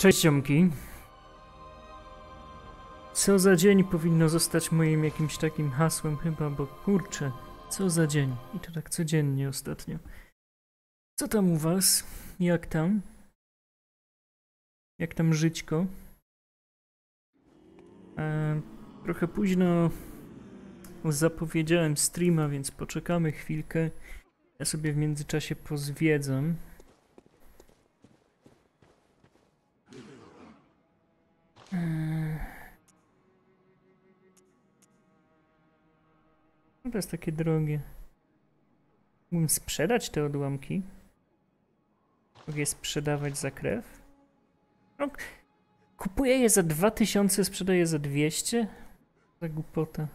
Cześć ziomki. Co za dzień powinno zostać moim jakimś takim hasłem chyba, bo kurczę, co za dzień. I to tak codziennie ostatnio. Co tam u was? Jak tam? Jak tam żyćko? E, trochę późno zapowiedziałem streama, więc poczekamy chwilkę. Ja sobie w międzyczasie pozwiedzam. To jest takie drogie. Mógłbym sprzedać te odłamki. Mogę je sprzedawać za krew? No, kupuję je za 2000, sprzedaję za 200? Za głupota.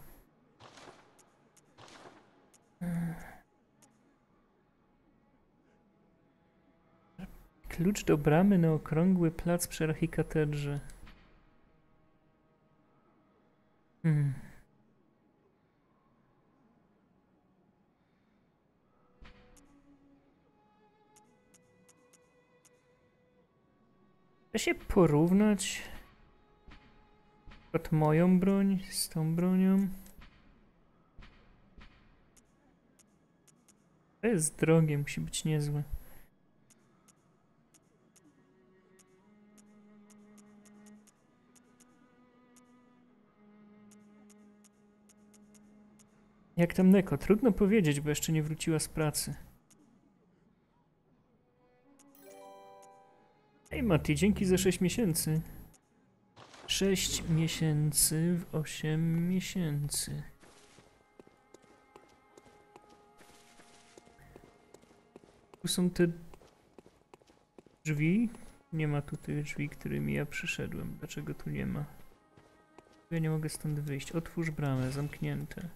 Klucz do bramy na okrągły plac przy archikatedrze. Hmm. Da się porównać od moją broń z tą bronią? To jest drogie, musi być niezłe. Jak tam Neko? Trudno powiedzieć, bo jeszcze nie wróciła z pracy. Hej Mati, dzięki za 6 miesięcy. 6 miesięcy w 8 miesięcy. Tu są te drzwi. Nie ma tu tych drzwi, którymi ja przyszedłem. Dlaczego tu nie ma? Ja nie mogę stąd wyjść. Otwórz bramę, zamknięte.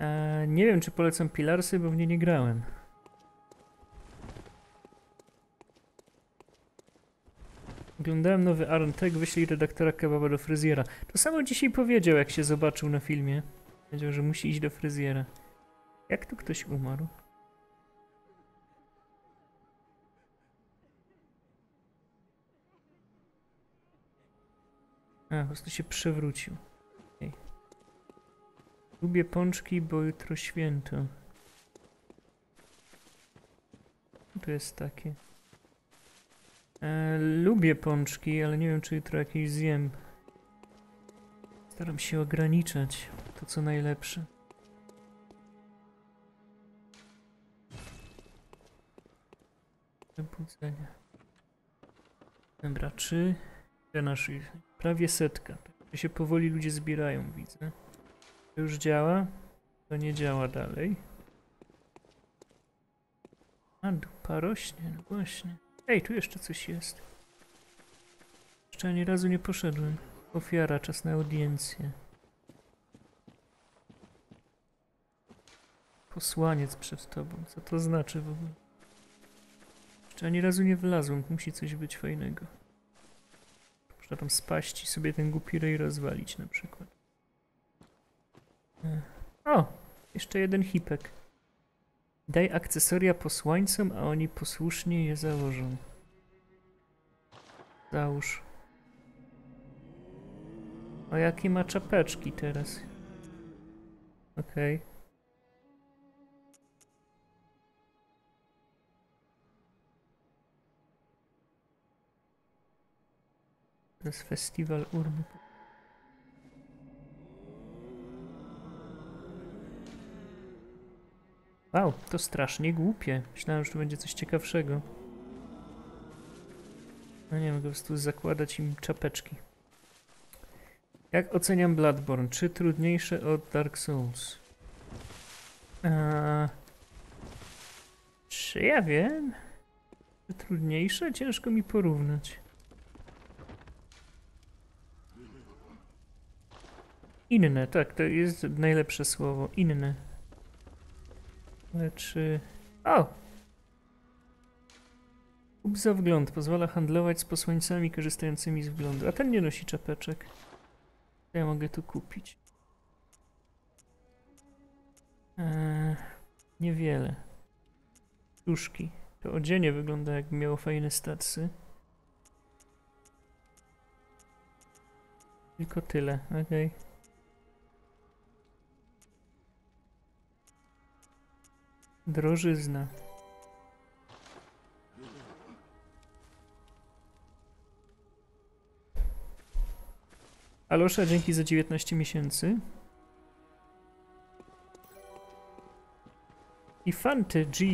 E, nie wiem, czy polecam Pilarsy, bo w nie nie grałem. Oglądałem nowy Arntek, wyślij redaktora kebaba do fryzjera. To samo dzisiaj powiedział, jak się zobaczył na filmie. Powiedział, że musi iść do fryzjera. Jak tu ktoś umarł? A, po prostu się przewrócił. Lubię pączki, bo jutro święto. To jest takie. E, lubię pączki, ale nie wiem, czy jutro jakieś zjem. Staram się ograniczać to, co najlepsze. Wybudzenie. Dobra. Naszy prawie setka. Tak się powoli ludzie zbierają, widzę. To już działa? To nie działa dalej. A dupa rośnie, no właśnie. Ej, tu jeszcze coś jest. Jeszcze ani razu nie poszedłem. Ofiara, czas na audiencję. Posłaniec przed tobą. Co to znaczy w ogóle? Jeszcze ani razu nie wlazłem. Musi coś być fajnego. Można tam spaść i sobie ten głupi rej rozwalić na przykład. O, jeszcze jeden hipek. Daj akcesoria posłańcom, a oni posłusznie je założą. Załóż. O, jakie ma czapeczki teraz. Okej. Okay. To jest festiwal urny. Wow, to strasznie głupie. Myślałem, że tu będzie coś ciekawszego. No nie mogę po prostu zakładać im czapeczki. Jak oceniam Bloodborne? Czy trudniejsze od Dark Souls? Eee, czy ja wiem? Czy trudniejsze? Ciężko mi porównać. Inne, tak, to jest najlepsze słowo. Inne. Ale czy... O! Kup za wgląd. Pozwala handlować z posłańcami korzystającymi z wglądu. A ten nie nosi czapeczek. Ja mogę tu kupić. Eee, Niewiele. Tuszki. To odzienie wygląda jakby miało fajne statsy. Tylko tyle, okej. Drożyzna. Alosza, dzięki za 19 miesięcy. I Fante G.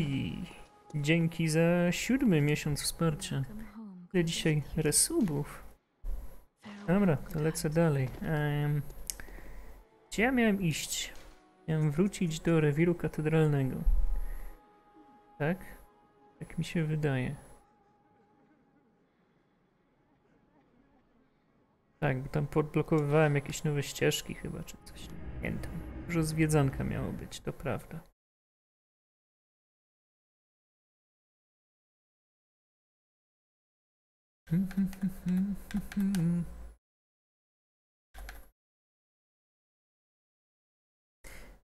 Dzięki za siódmy miesiąc wsparcia. Ile dzisiaj resubów? Dobra, to lecę dalej. Em, gdzie ja miałem iść? Miałem wrócić do rewiru katedralnego. Tak? Tak mi się wydaje. Tak, bo tam podblokowywałem jakieś nowe ścieżki chyba, czy coś. Nie pamiętam. Dużo zwiedzanka miało być, to prawda.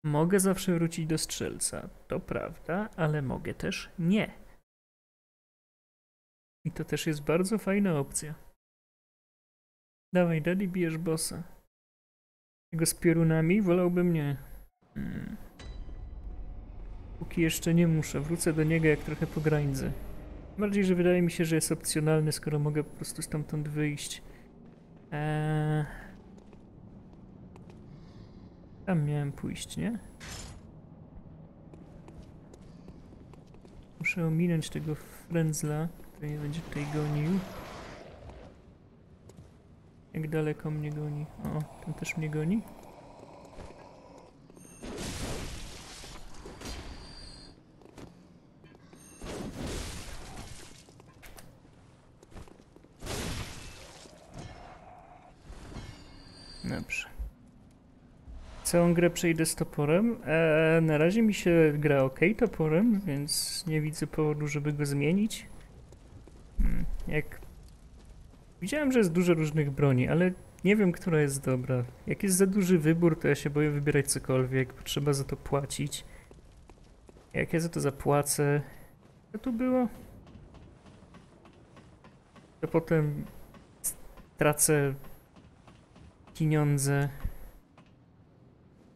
Mogę zawsze wrócić do strzelca, to prawda, ale mogę też nie. I to też jest bardzo fajna opcja. Dawaj, daddy, bijesz bossa. Jego z piorunami wolałbym nie. Hmm. Póki jeszcze nie muszę, wrócę do niego jak trochę pograńdzę. Bardziej, że wydaje mi się, że jest opcjonalny, skoro mogę po prostu stamtąd wyjść. Eee... Tam miałem pójść, nie? Muszę ominąć tego frędzla, który mnie będzie tutaj gonił. Jak daleko mnie goni? O, ten też mnie goni. Dobrze. Całą grę przejdę z toporem. Eee, na razie mi się gra ok toporem, więc nie widzę powodu, żeby go zmienić. Hmm, jak Widziałem, że jest dużo różnych broni, ale nie wiem, która jest dobra. Jak jest za duży wybór, to ja się boję wybierać cokolwiek, bo trzeba za to płacić. Jak ja za to zapłacę, co tu było? To potem tracę pieniądze.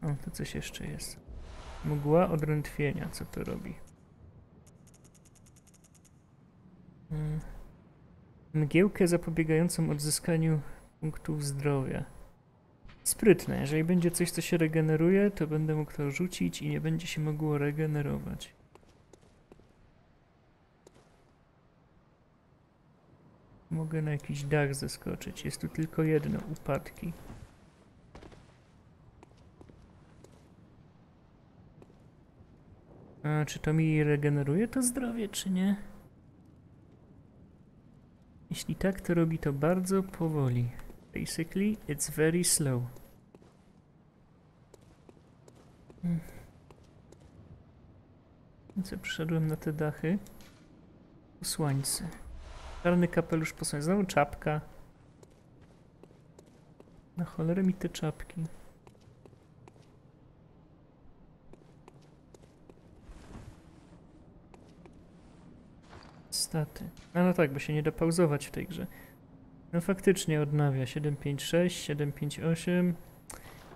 O, to coś jeszcze jest. Mgła odrętwienia, co to robi? Hmm. Mgiełkę zapobiegającą odzyskaniu punktów zdrowia. Sprytne. Jeżeli będzie coś, co się regeneruje, to będę mógł to rzucić i nie będzie się mogło regenerować. Mogę na jakiś dach zeskoczyć. Jest tu tylko jedno. Upadki. A, czy to mi regeneruje to zdrowie, czy nie? Jeśli tak, to robi to bardzo powoli. Basically, it's very slow. Hmm. Co przyszedłem na te dachy? Posłańcy. Czarny kapelusz posłańcy. Znowu czapka. Na cholerę mi te czapki. Staty. A no tak, bo się nie da pauzować w tej grze. No faktycznie odnawia 756, 758.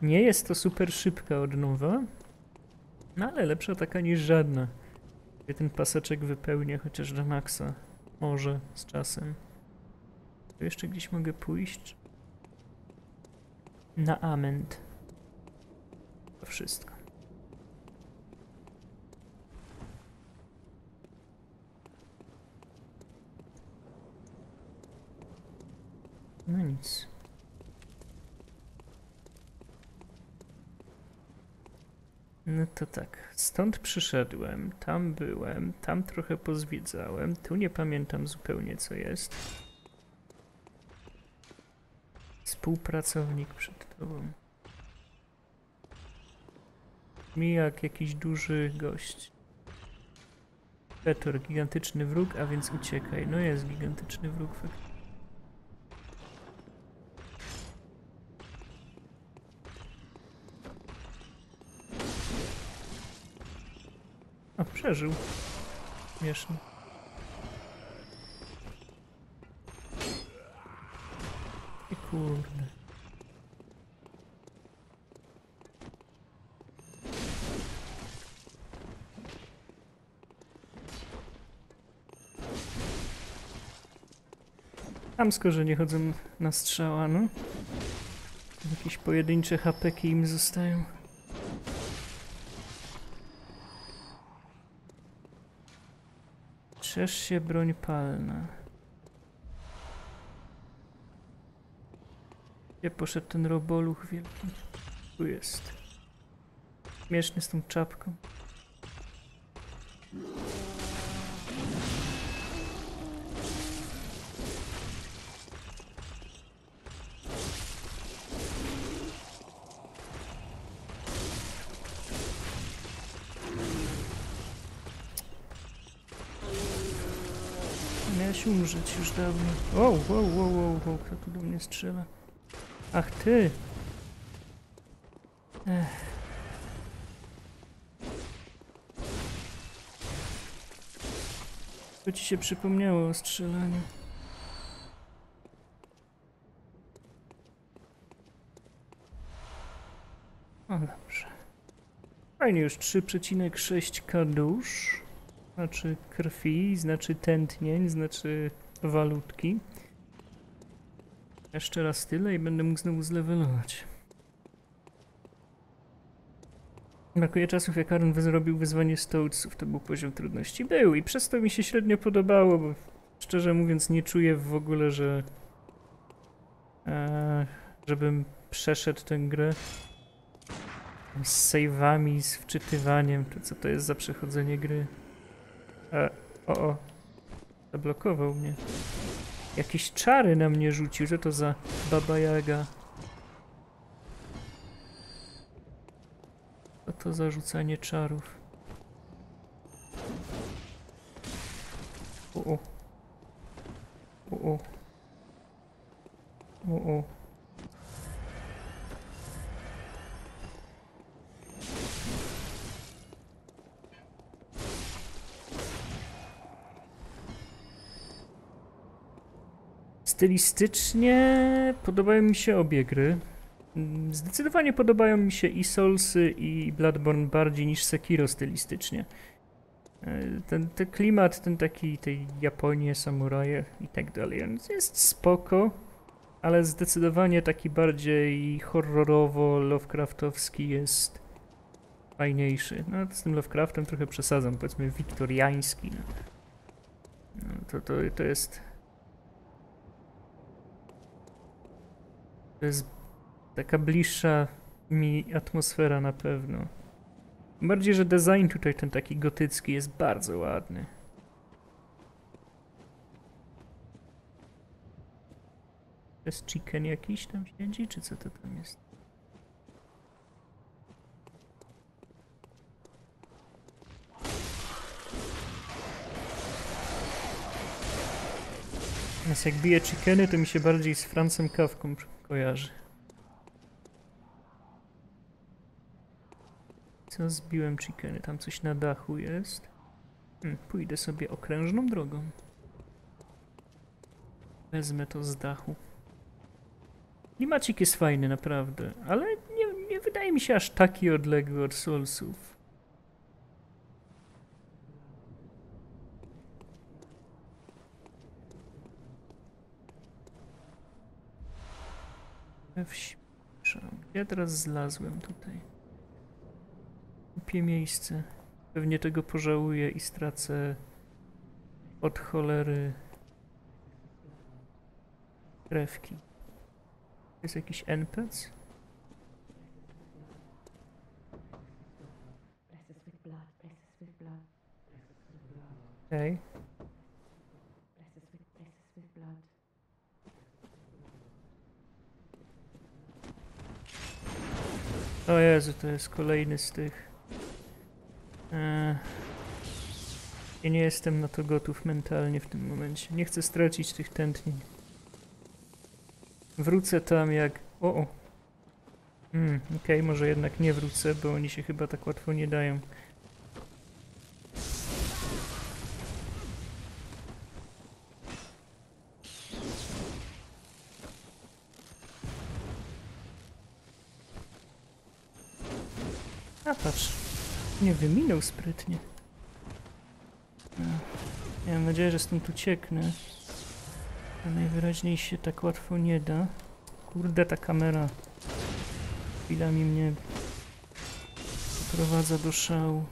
Nie jest to super szybka odnowa, no ale lepsza taka niż żadna. Gdzie ten paseczek wypełnię chociaż do maksa. Może z czasem. Tu jeszcze gdzieś mogę pójść. Na ament. To wszystko. No nic. No to tak, stąd przyszedłem, tam byłem, tam trochę pozwiedzałem, tu nie pamiętam zupełnie co jest. Współpracownik przed tobą. Mi jak jakiś duży gość. Petor, gigantyczny wróg, a więc uciekaj. No jest gigantyczny wróg faktycznie. A, przeżył. Śmieszny. I kurde. Hamsko, że nie chodzą na strzała, no. Jakieś pojedyncze hapeki im zostają. Trzesz się broń palna. Gdzie poszedł ten roboluch wielki? Tu jest. Śmieszny z tą czapką. Umrzeć już dawno. Wow, wow, wow, wow, kto tu do mnie strzela? Ach ty! Ech. Co ci się przypomniało o strzelaniu? O dobrze. Fajnie, już 3,6k dusz. Znaczy krwi, znaczy tętnień, znaczy walutki. Jeszcze raz tyle i będę mógł znowu zlewelować. Brakuje czasów, jak Aaron zrobił wyzwanie stołców. To był poziom trudności. Był i przez to mi się średnio podobało, bo szczerze mówiąc nie czuję w ogóle, że... E, żebym przeszedł tę grę z save'ami, z wczytywaniem. To co to jest za przechodzenie gry? E, o, o. Zablokował mnie. Jakieś czary na mnie rzucił. Co to za baba Jaga? Co to za rzucanie czarów? O, o. O, o. O, o. Stylistycznie podobają mi się obie gry. Mm, Zdecydowanie podobają mi się i Soulsy i Bloodborne bardziej niż Sekiro stylistycznie. E, Ten, ten klimat, ten taki, tej Japonii, samuraje i tak dalej, on jest spoko, ale zdecydowanie taki bardziej horrorowo Lovecraftowski jest fajniejszy. No z tym Lovecraftem trochę przesadzam, powiedzmy wiktoriański. No, to, to, to jest To jest taka bliższa mi atmosfera na pewno. Tym Bardziej, że design tutaj ten taki gotycki jest bardzo ładny. To jest chicken jakiś tam siedzi, czy co to tam jest? Więc jak bije chickeny, to mi się bardziej z Francem Kawką kojarzy. Co zbiłem chickeny? Tam coś na dachu jest. Hmm, pójdę sobie okrężną drogą. Wezmę to z dachu. Klimacik jest fajny, naprawdę, ale nie, nie wydaje mi się aż taki odległy od Soulsów. Wsi. Ja teraz zlazłem tutaj. Kupię miejsce. Pewnie tego pożałuję i stracę od cholery krewki. Jest jakiś NPC? Bless us O Jezu, to jest kolejny z tych. Eee, ja nie jestem na to gotów mentalnie w tym momencie. Nie chcę stracić tych tętnień. Wrócę tam jak... O, o. Hmm, okej, może jednak nie wrócę, bo oni się chyba tak łatwo nie dają. A patrz, nie wyminął sprytnie. No. Mam nadzieję, że stąd ucieknę. A najwyraźniej się tak łatwo nie da. Kurde, ta kamera chwilami mnie prowadza do szału.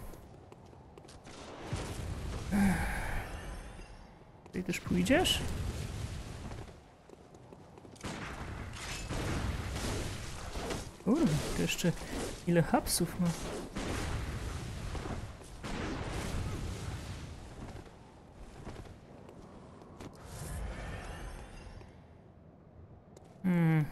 Ty też pójdziesz? Kurde, to jeszcze ile hapsów ma. Hmm.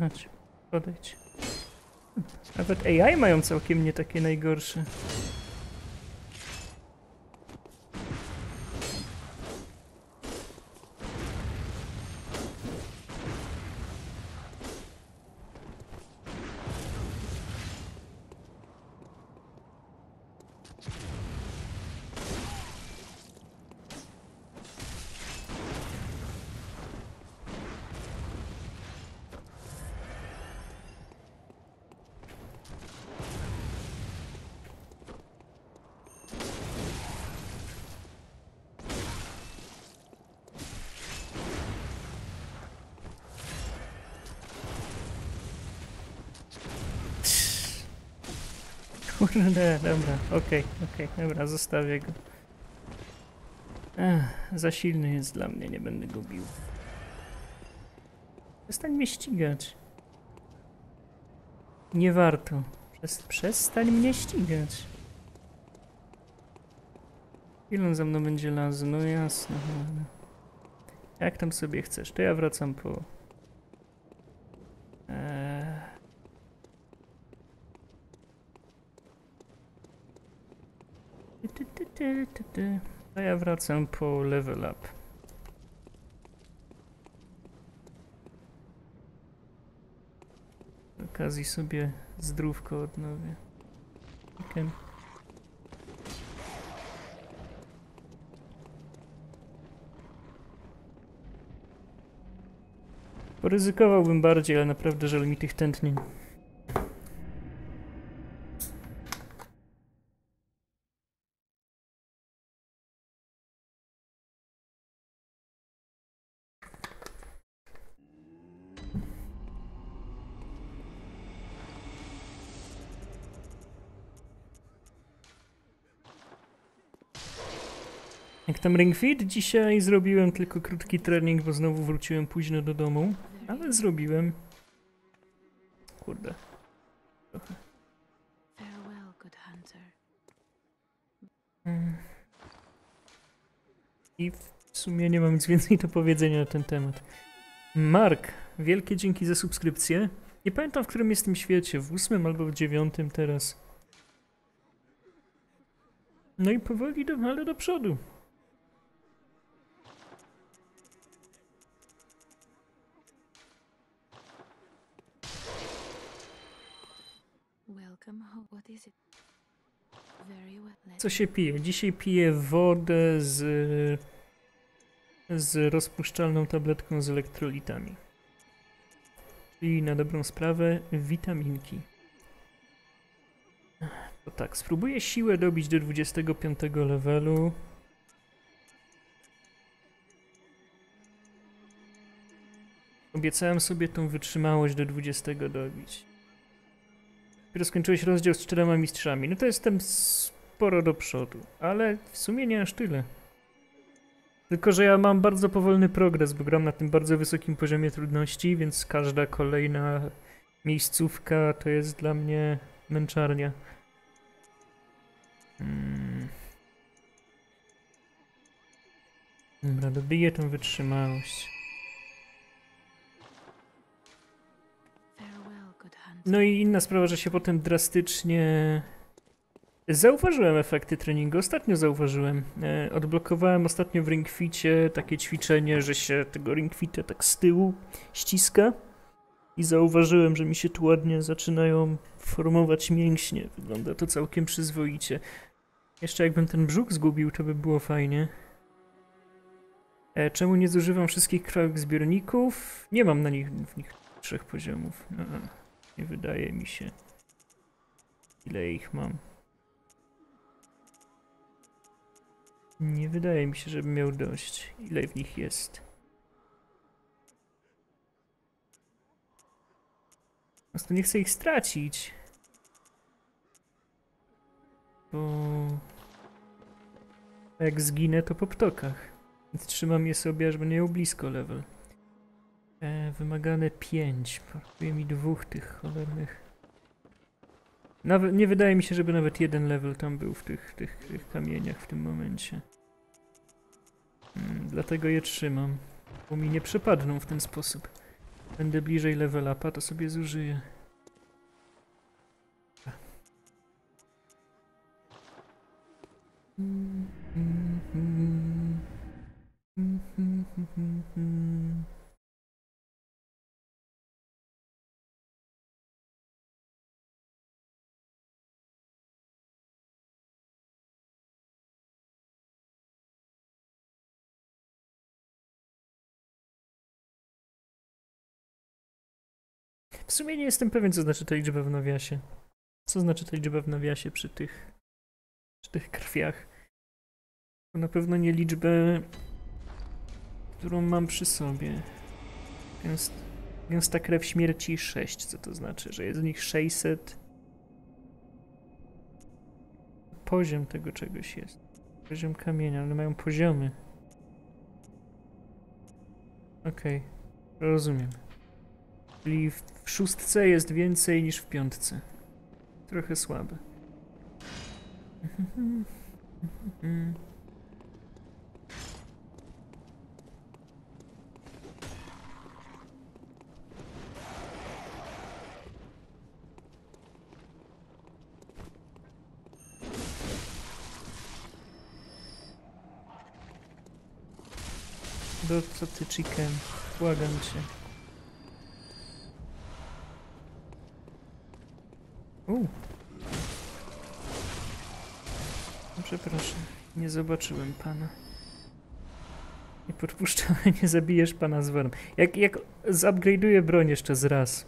Chodź, podejdź. Nawet AI mają całkiem nie takie najgorsze. Kurde, dobra, okej, okej, dobra, zostawię go. Ech, za silny jest dla mnie, nie będę go bił. Przestań mnie ścigać. Nie warto. Przes przestań mnie ścigać. Ile on za mną będzie lazł? No jasne. dobra. Jak tam sobie chcesz? To ja wracam po... Eee... Ty, ty, ty, ty, ty, ty. Wracam po level up. Z okazji sobie zdrówko odnowię. Okay. Poryzykowałbym bardziej, ale naprawdę żal mi tych tętnień. Tam ring fit? Dzisiaj zrobiłem tylko krótki trening, bo znowu wróciłem późno do domu. Ale zrobiłem. Kurde. Mm. I w sumie nie mam nic więcej do powiedzenia na ten temat. Mark, wielkie dzięki za subskrypcję. Nie pamiętam w którym jestem świecie, w ósmym albo w dziewiątym teraz. No i powoli do, ale do przodu. Co się pije? Dzisiaj piję wodę z, z rozpuszczalną tabletką z elektrolitami. Czyli na dobrą sprawę witaminki. To tak, spróbuję siłę dobić do 25 levelu. Obiecałem sobie tą wytrzymałość do 20 dobić. Dopiero skończyłeś rozdział z czterema mistrzami. No to jestem sporo do przodu, ale w sumie nie aż tyle. Tylko, że ja mam bardzo powolny progres, bo gram na tym bardzo wysokim poziomie trudności, więc każda kolejna miejscówka to jest dla mnie męczarnia. Hmm. Dobra, dobiję tą wytrzymałość. No i inna sprawa, że się potem drastycznie. Zauważyłem efekty treningu. Ostatnio zauważyłem. E, odblokowałem ostatnio w ringficie takie ćwiczenie, że się tego ringfita tak z tyłu ściska. I zauważyłem, że mi się tu ładnie zaczynają formować mięśnie. Wygląda to całkiem przyzwoicie. Jeszcze jakbym ten brzuch zgubił, to by było fajnie. E, czemu nie zużywam wszystkich krwawych zbiorników? Nie mam na nich w nich trzech poziomów. E, e, nie wydaje mi się. Ile ich mam? Nie wydaje mi się, żebym miał dość. Ile w nich jest? Po prostu nie chcę ich stracić. Bo... Jak zginę, to po ptokach. Więc trzymam je sobie, aż będę miał blisko level. E, wymagane 5. Brakuje mi dwóch tych cholernych. Nawet, nie wydaje mi się, żeby nawet jeden level tam był w tych, tych, tych kamieniach w tym momencie. Mm, dlatego je trzymam. Bo mi nie przepadną w ten sposób. Będę bliżej level upa, to sobie zużyję. Mm, W sumie nie jestem pewien, co znaczy ta liczba w nawiasie. Co znaczy ta liczba w nawiasie przy tych, przy tych krwiach? To na pewno nie liczbę, którą mam przy sobie. Gęst, gęsta krew śmierci 6, co to znaczy? Że jest z nich 600. Poziom tego czegoś jest. Poziom kamienia, one mają poziomy. Okej, rozumiem. Czyli w, w szóstce jest więcej niż w piątce. Trochę słabe. Do co ty chicken? Błagam cię. No, Przepraszam, nie zobaczyłem pana. Nie podpuszczam, nie zabijesz pana z worem. Jak, jak zupgrade'uję broń jeszcze z raz,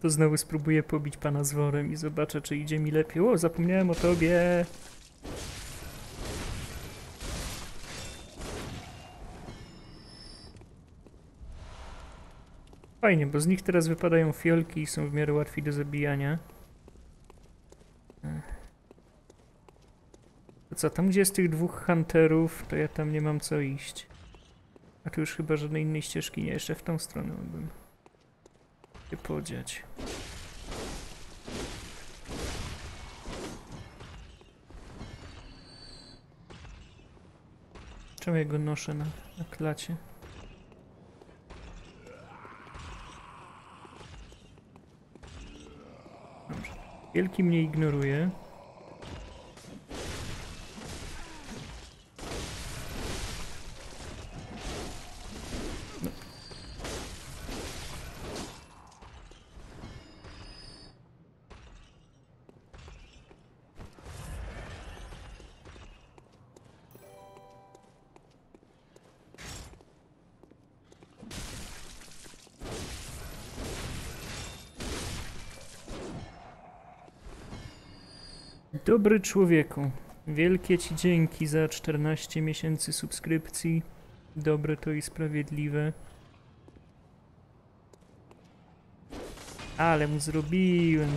to znowu spróbuję pobić pana z worem i zobaczę, czy idzie mi lepiej. O, zapomniałem o tobie. Fajnie, bo z nich teraz wypadają fiolki i są w miarę łatwi do zabijania. Co, tam gdzie jest tych dwóch hunterów, to ja tam nie mam co iść. A tu już chyba żadnej innej ścieżki nie, jeszcze w tą stronę bym się podziać. Czemu ja go noszę na, na klacie? Dobrze. Wielki mnie ignoruje. Dobry człowieku, wielkie ci dzięki za 14 miesięcy subskrypcji. Dobre to i sprawiedliwe. Ale mu zrobiłem.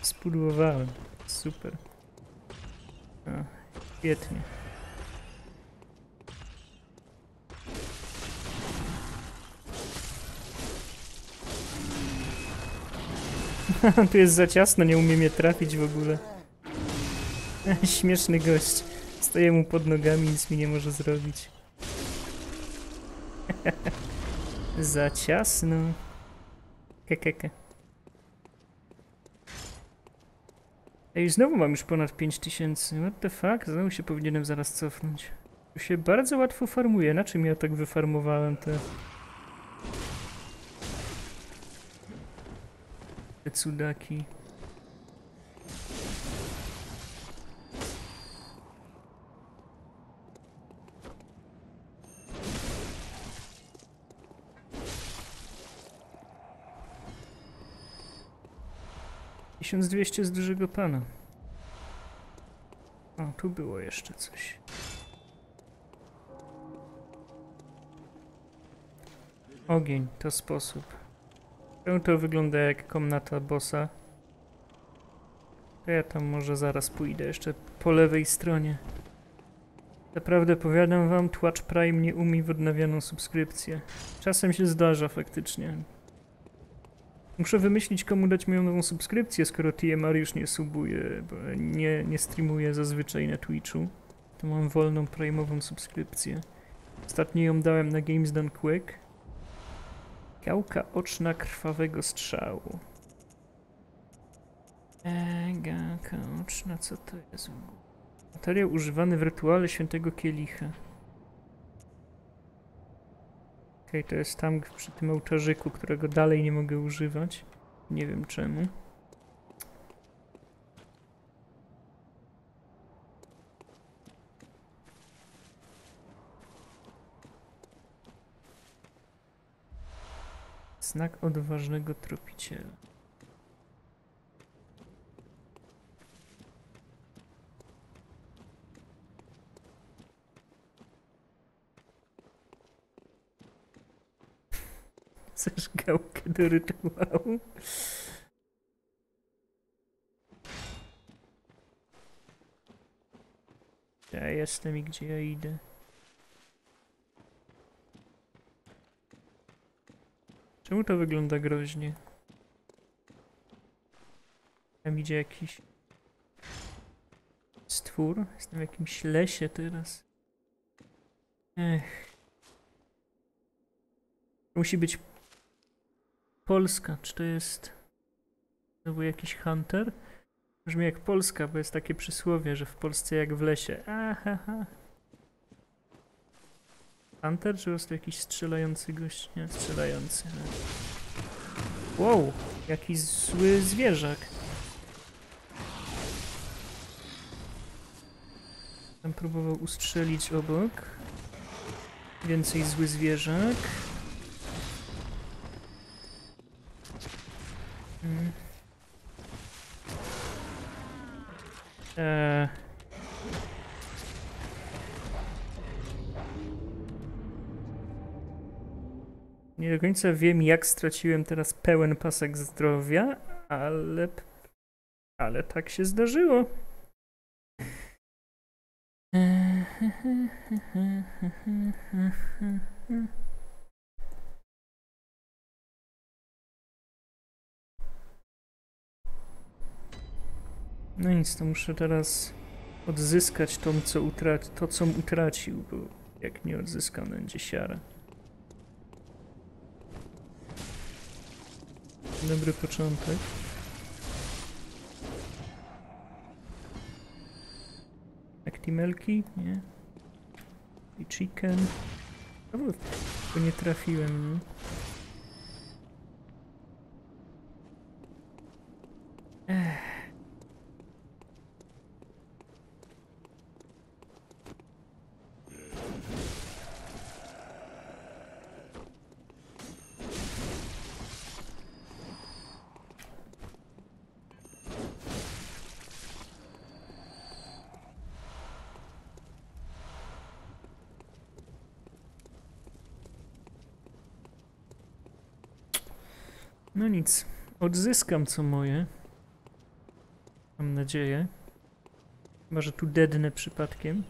Spudłowałem. Super. A, świetnie. tu jest za ciasno, nie umie mnie trafić w ogóle. Śmieszny gość. Stoję mu pod nogami, nic mi nie może zrobić. za ciasno. Kekeke. Ej, znowu mam już ponad 5000. What the fuck? Znowu się powinienem zaraz cofnąć. Tu się bardzo łatwo farmuje. Na czym ja tak wyfarmowałem te... Tetsudaki. Tysiąc dwieście z dużego pana. O, tu było jeszcze coś. Ogień to sposób. To wygląda jak komnata bossa? To ja tam może zaraz pójdę, jeszcze po lewej stronie. Naprawdę powiadam wam, Twitch Prime nie umie w odnawianą subskrypcję. Czasem się zdarza faktycznie. Muszę wymyślić komu dać moją nową subskrypcję, skoro TMR już nie subuje, bo nie, nie streamuje zazwyczaj na Twitchu. To mam wolną prime'ową subskrypcję. Ostatnio ją dałem na Games Done Quick. Gałka oczna krwawego strzału. Eee, gałka oczna, co to jest? Materiał używany w rytuale świętego kielicha. Okej, to jest tam przy tym ołtarzyku, którego dalej nie mogę używać. Nie wiem czemu. Znak odważnego tropiciela. Chcesz gałkę do rytuału? Ja jestem i gdzie ja idę. Czemu to wygląda groźnie? Tam idzie jakiś stwór. Jestem w jakimś lesie teraz. Ech. Musi być Polska. Czy to jest znowu jakiś hunter? Brzmi jak Polska, bo jest takie przysłowie, że w Polsce jak w lesie. Ahaha. Hunter, czy po jakiś strzelający gość? Nie, strzelający. no. Wow, jaki zły zwierzak. Tam próbował ustrzelić obok. Więcej zły zwierzak. Mm. Eee. Nie do końca wiem, jak straciłem teraz pełen pasek zdrowia, ale. Ale tak się zdarzyło. No nic, to muszę teraz odzyskać tą, co utraci, to, co utracił, bo jak nie odzyskam, będzie siara. Dobry początek. Actimelki? Nie. I chicken. No, bo nie trafiłem, no. Ech. No nic, odzyskam co moje. Mam nadzieję. Chyba, że tu dednę przypadkiem.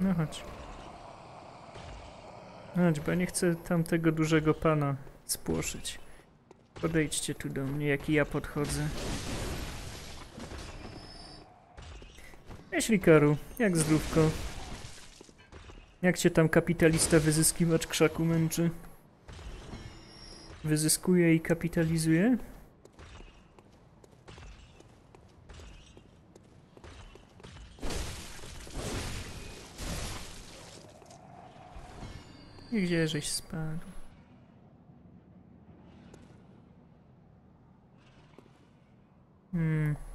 No chodź. Chodź, bo nie chcę tamtego dużego pana spłoszyć. Podejdźcie tu do mnie, jak i ja podchodzę. Cześć Rikaru, jak zdrówko? Jak cię tam kapitalista wyzyskiwacz krzaku męczy? Wyzyskuje i kapitalizuje? I gdzie żeś spadł? Hmm.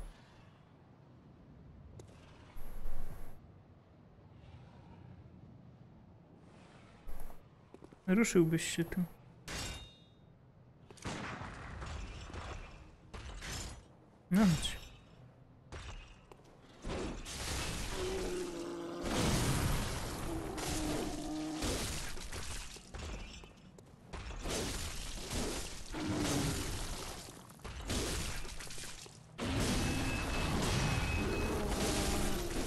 Ruszyłbyś się tu. No chodź.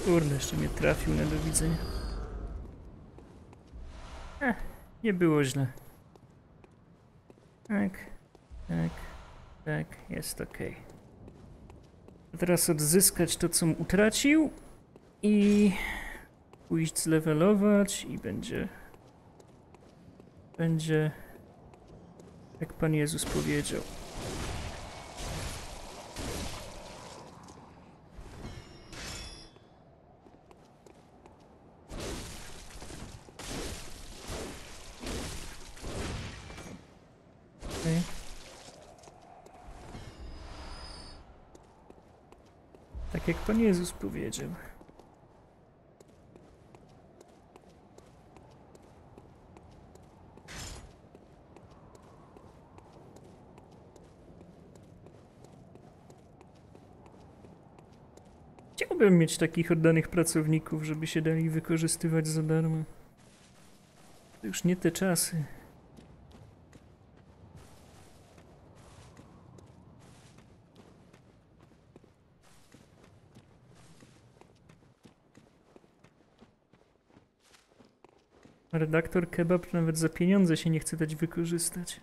Kurde, jeszcze mnie trafił na do widzenia. Nie było źle. Tak, tak, tak, jest ok. Teraz odzyskać to, co utracił i pójść zlevelować i będzie będzie jak Pan Jezus powiedział. Okej. Tak jak Pan Jezus powiedział. Chciałbym mieć takich oddanych pracowników, żeby się dali wykorzystywać za darmo. To już nie te czasy. Redaktor kebab nawet za pieniądze się nie chce dać wykorzystać.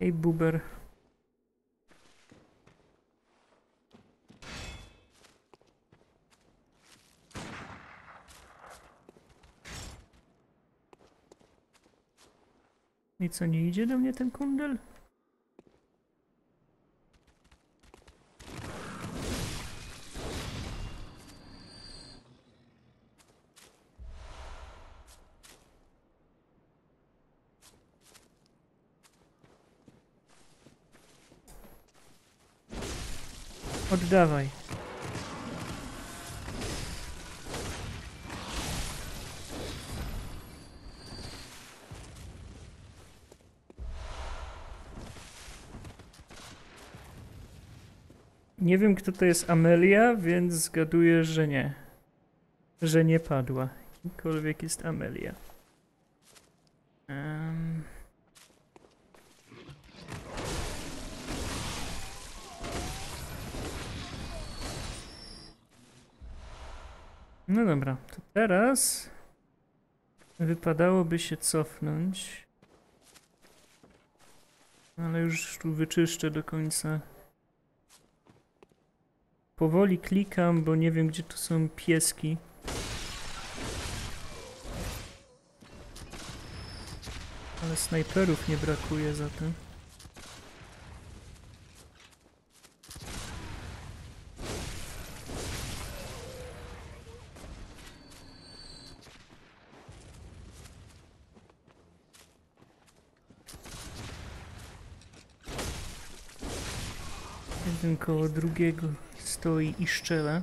Ej, buber. I co, nie idzie do mnie ten kundel? Oddawaj. Nie wiem, kto to jest Amelia, więc zgaduję, że nie. Że nie padła. Kimkolwiek jest Amelia. Em. No dobra, to teraz wypadałoby się cofnąć. Ale już tu wyczyszczę do końca. Powoli klikam, bo nie wiem gdzie tu są pieski. Ale snajperów nie brakuje za to. Jeden koło drugiego stoi i szczela.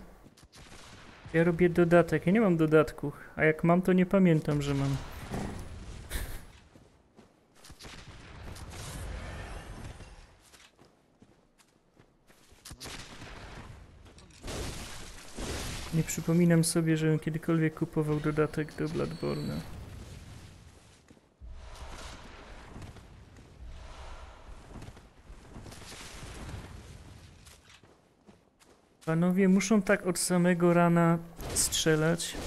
Ja robię dodatek. Ja nie mam dodatku, a jak mam, to nie pamiętam, że mam. Nie przypominam sobie, żebym kiedykolwiek kupował dodatek do Bloodborne. Panowie muszą tak od samego rana strzelać.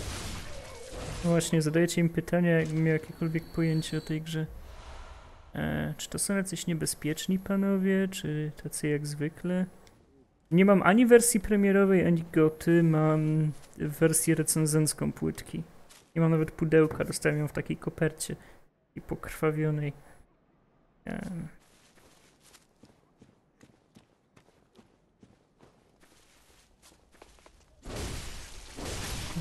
No właśnie, zadajecie im pytania, jakbym miał jakiekolwiek pojęcie o tej grze. E, czy to są jacyś niebezpieczni panowie, czy tacy jak zwykle? Nie mam ani wersji premierowej, ani goty, mam wersję recenzencką płytki. Nie mam nawet pudełka, dostałem ją w takiej kopercie i pokrwawionej. Em.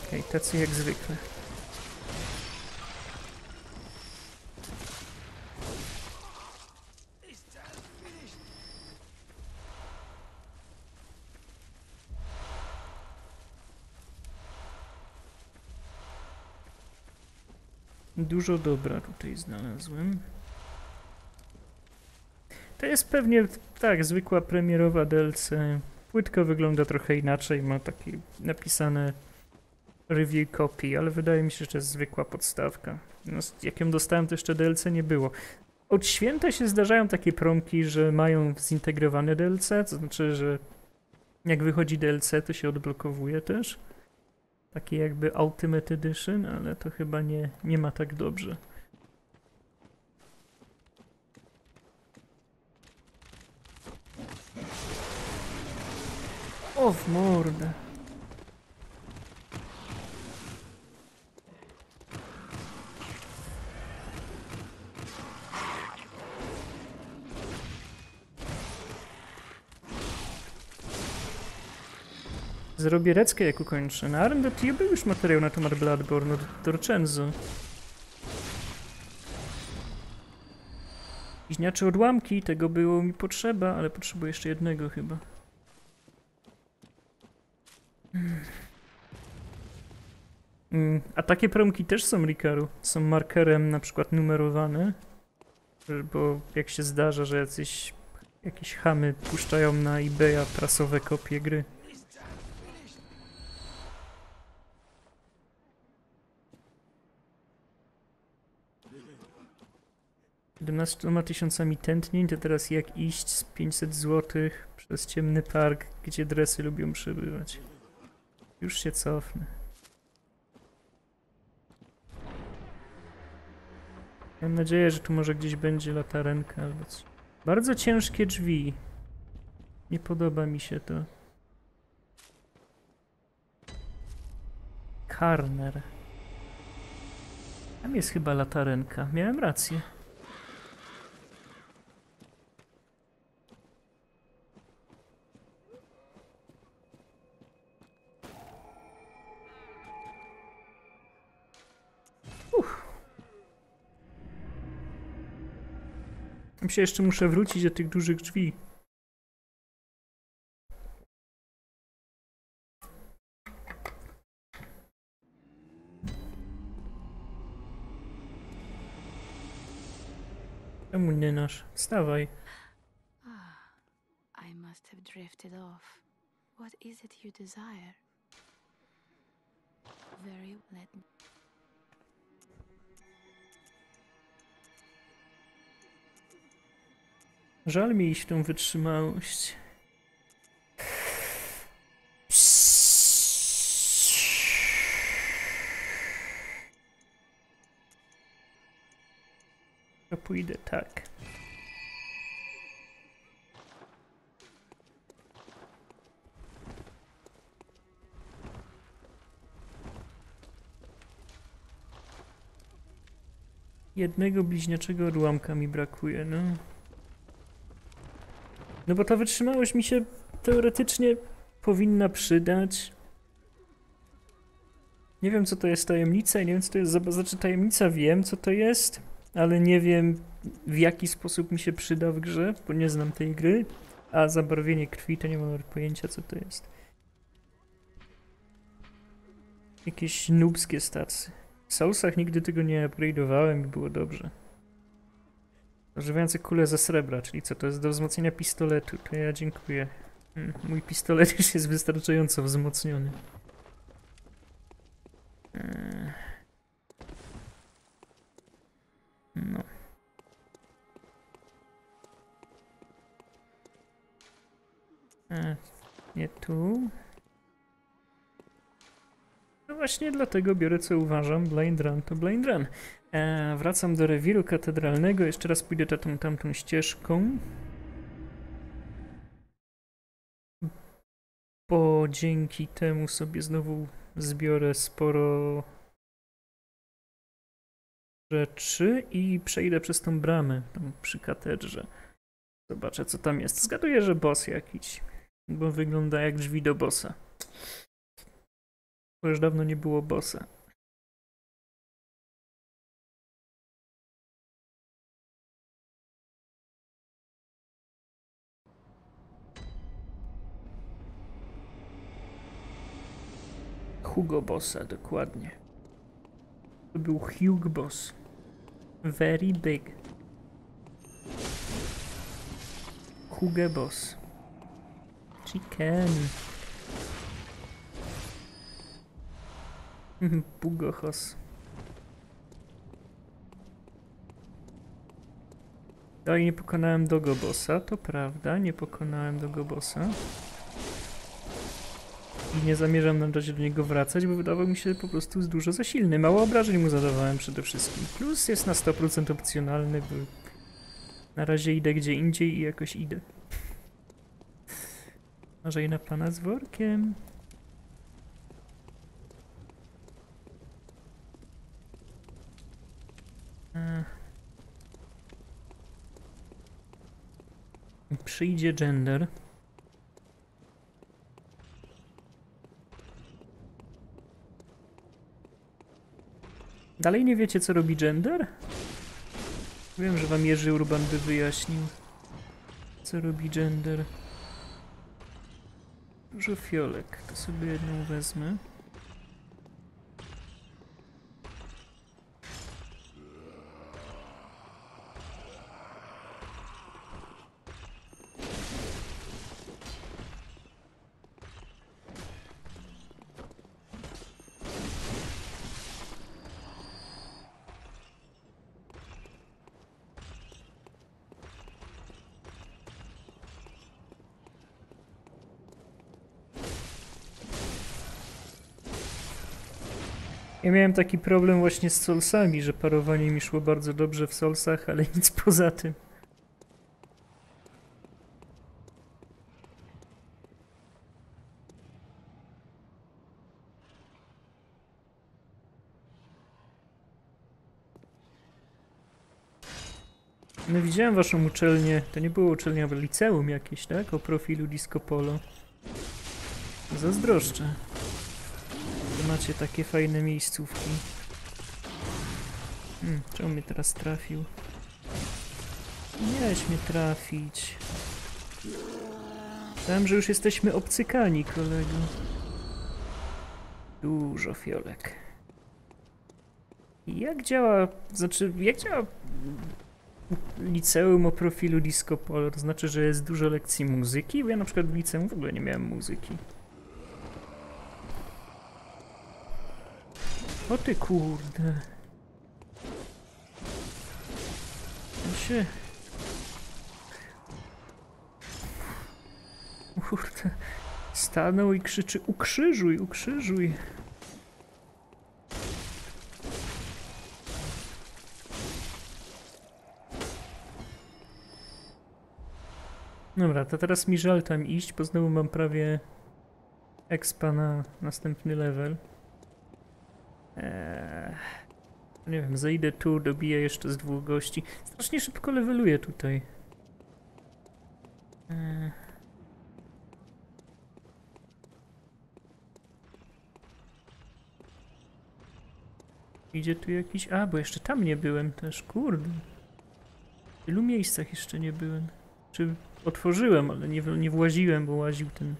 Okej, tacy jak zwykle. Dużo dobra tutaj znalazłem. To jest pewnie tak, zwykła premierowa DLC. Płytka wygląda trochę inaczej, ma takie napisane review copy, ale wydaje mi się, że to jest zwykła podstawka. No, jak ją dostałem, to jeszcze DLC nie było. Od święta się zdarzają takie promki, że mają zintegrowane DLC, to znaczy, że jak wychodzi DLC, to się odblokowuje też. Takie jakby Ultimate Edition, ale to chyba nie, nie ma tak dobrze. O w mordę. Zrobię reckę jak ukończę. Na Arendelle był już materiał na temat Bloodborne od Dorczenzo. Bliźniacze odłamki, tego było mi potrzeba, ale potrzebuję jeszcze jednego chyba. Mm, a takie promki też są Rikaru. Są markerem na przykład numerowane. Bo jak się zdarza, że jacyś jakieś chamy puszczają na eBaya prasowe kopie gry. Siedemnastoma tysiącami tętnień, to teraz jak iść z 500 zł przez ciemny park, gdzie dresy lubią przebywać. Już się cofnę. Mam nadzieję, że tu może gdzieś będzie latarenka albo coś. Bardzo ciężkie drzwi. Nie podoba mi się to. Karner. Tam jest chyba latarenka. Miałem rację. Się jeszcze muszę wrócić do tych dużych drzwi. Czemu nie nasz? Wstawaj. Ah, I must have drifted off. What is it you desire? Very let me. Żal mi iść tą wytrzymałość. To pójdę tak. Jednego bliźniaczego odłamka mi brakuje, no. No bo ta wytrzymałość mi się teoretycznie powinna przydać. Nie wiem co to jest tajemnica, nie wiem co to jest, znaczy tajemnica wiem co to jest, ale nie wiem w jaki sposób mi się przyda w grze, bo nie znam tej gry, a zabarwienie krwi to nie mam pojęcia co to jest. Jakieś nubskie stacje. W Soulsach nigdy tego nie upgrade'owałem i było dobrze. Używający kulę ze srebra, czyli co, to jest do wzmocnienia pistoletu, to ja dziękuję. Mm, Mój pistolet już jest wystarczająco wzmocniony. Eee. No. E, nie tu. No właśnie dlatego biorę co uważam, blind run to blind run. E, wracam do rewiru katedralnego. Jeszcze raz pójdę tamtą, tamtą ścieżką. Bo dzięki temu sobie znowu zbiorę sporo rzeczy i przejdę przez tą bramę tam przy katedrze. Zobaczę co tam jest. Zgaduję, że boss jakiś. Bo wygląda jak drzwi do bossa. Bo już dawno nie było bossa. Hugo Bossa, dokładnie. To był Hugh Boss. Very big. Hugo Boss. Chicken. Bugochos. No i nie pokonałem Dogobossa, to prawda, nie pokonałem Dogobossa. Nie zamierzam na razie do niego wracać, bo wydawał mi się po prostu dużo za silny. Mało obrażeń mu zadawałem przede wszystkim. Plus jest na 100% opcjonalny, bo na razie idę gdzie indziej i jakoś idę. Może i na pana z workiem. Przyjdzie gender. Dalej nie wiecie, co robi gender? Wiem, że wam Jerzy Urban by wyjaśnił, co robi gender. Dużo fiolek, to sobie jedną wezmę. Ja miałem taki problem właśnie z solsami, że parowanie mi szło bardzo dobrze w solsach, ale nic poza tym. No widziałem waszą uczelnię, to nie było uczelnia, ale liceum jakieś, tak? O profilu Disco Polo. Zazdroszczę. Macie takie fajne miejscówki. Hmm, czemu mnie teraz trafił? Miałeś mnie trafić. Myślałem, że już jesteśmy obcykani, kolego. Dużo fiolek. Jak działa, znaczy, jak działa liceum o profilu disco polo? To znaczy, że jest dużo lekcji muzyki? Bo ja na przykład w liceum w ogóle nie miałem muzyki. O ty kurde. Się... Kurde. Stanął i krzyczy ukrzyżuj, ukrzyżuj. Dobra, to teraz mi żal tam iść, bo znowu mam prawie expa na następny level. Eee, nie wiem, zejdę tu, dobiję jeszcze z dwóch gości. Strasznie szybko leveluję tutaj. Eee. Idzie tu jakiś... A, bo jeszcze tam nie byłem też, kurde. W tylu miejscach jeszcze nie byłem. Czy otworzyłem, ale nie, nie właziłem, bo łaził ten...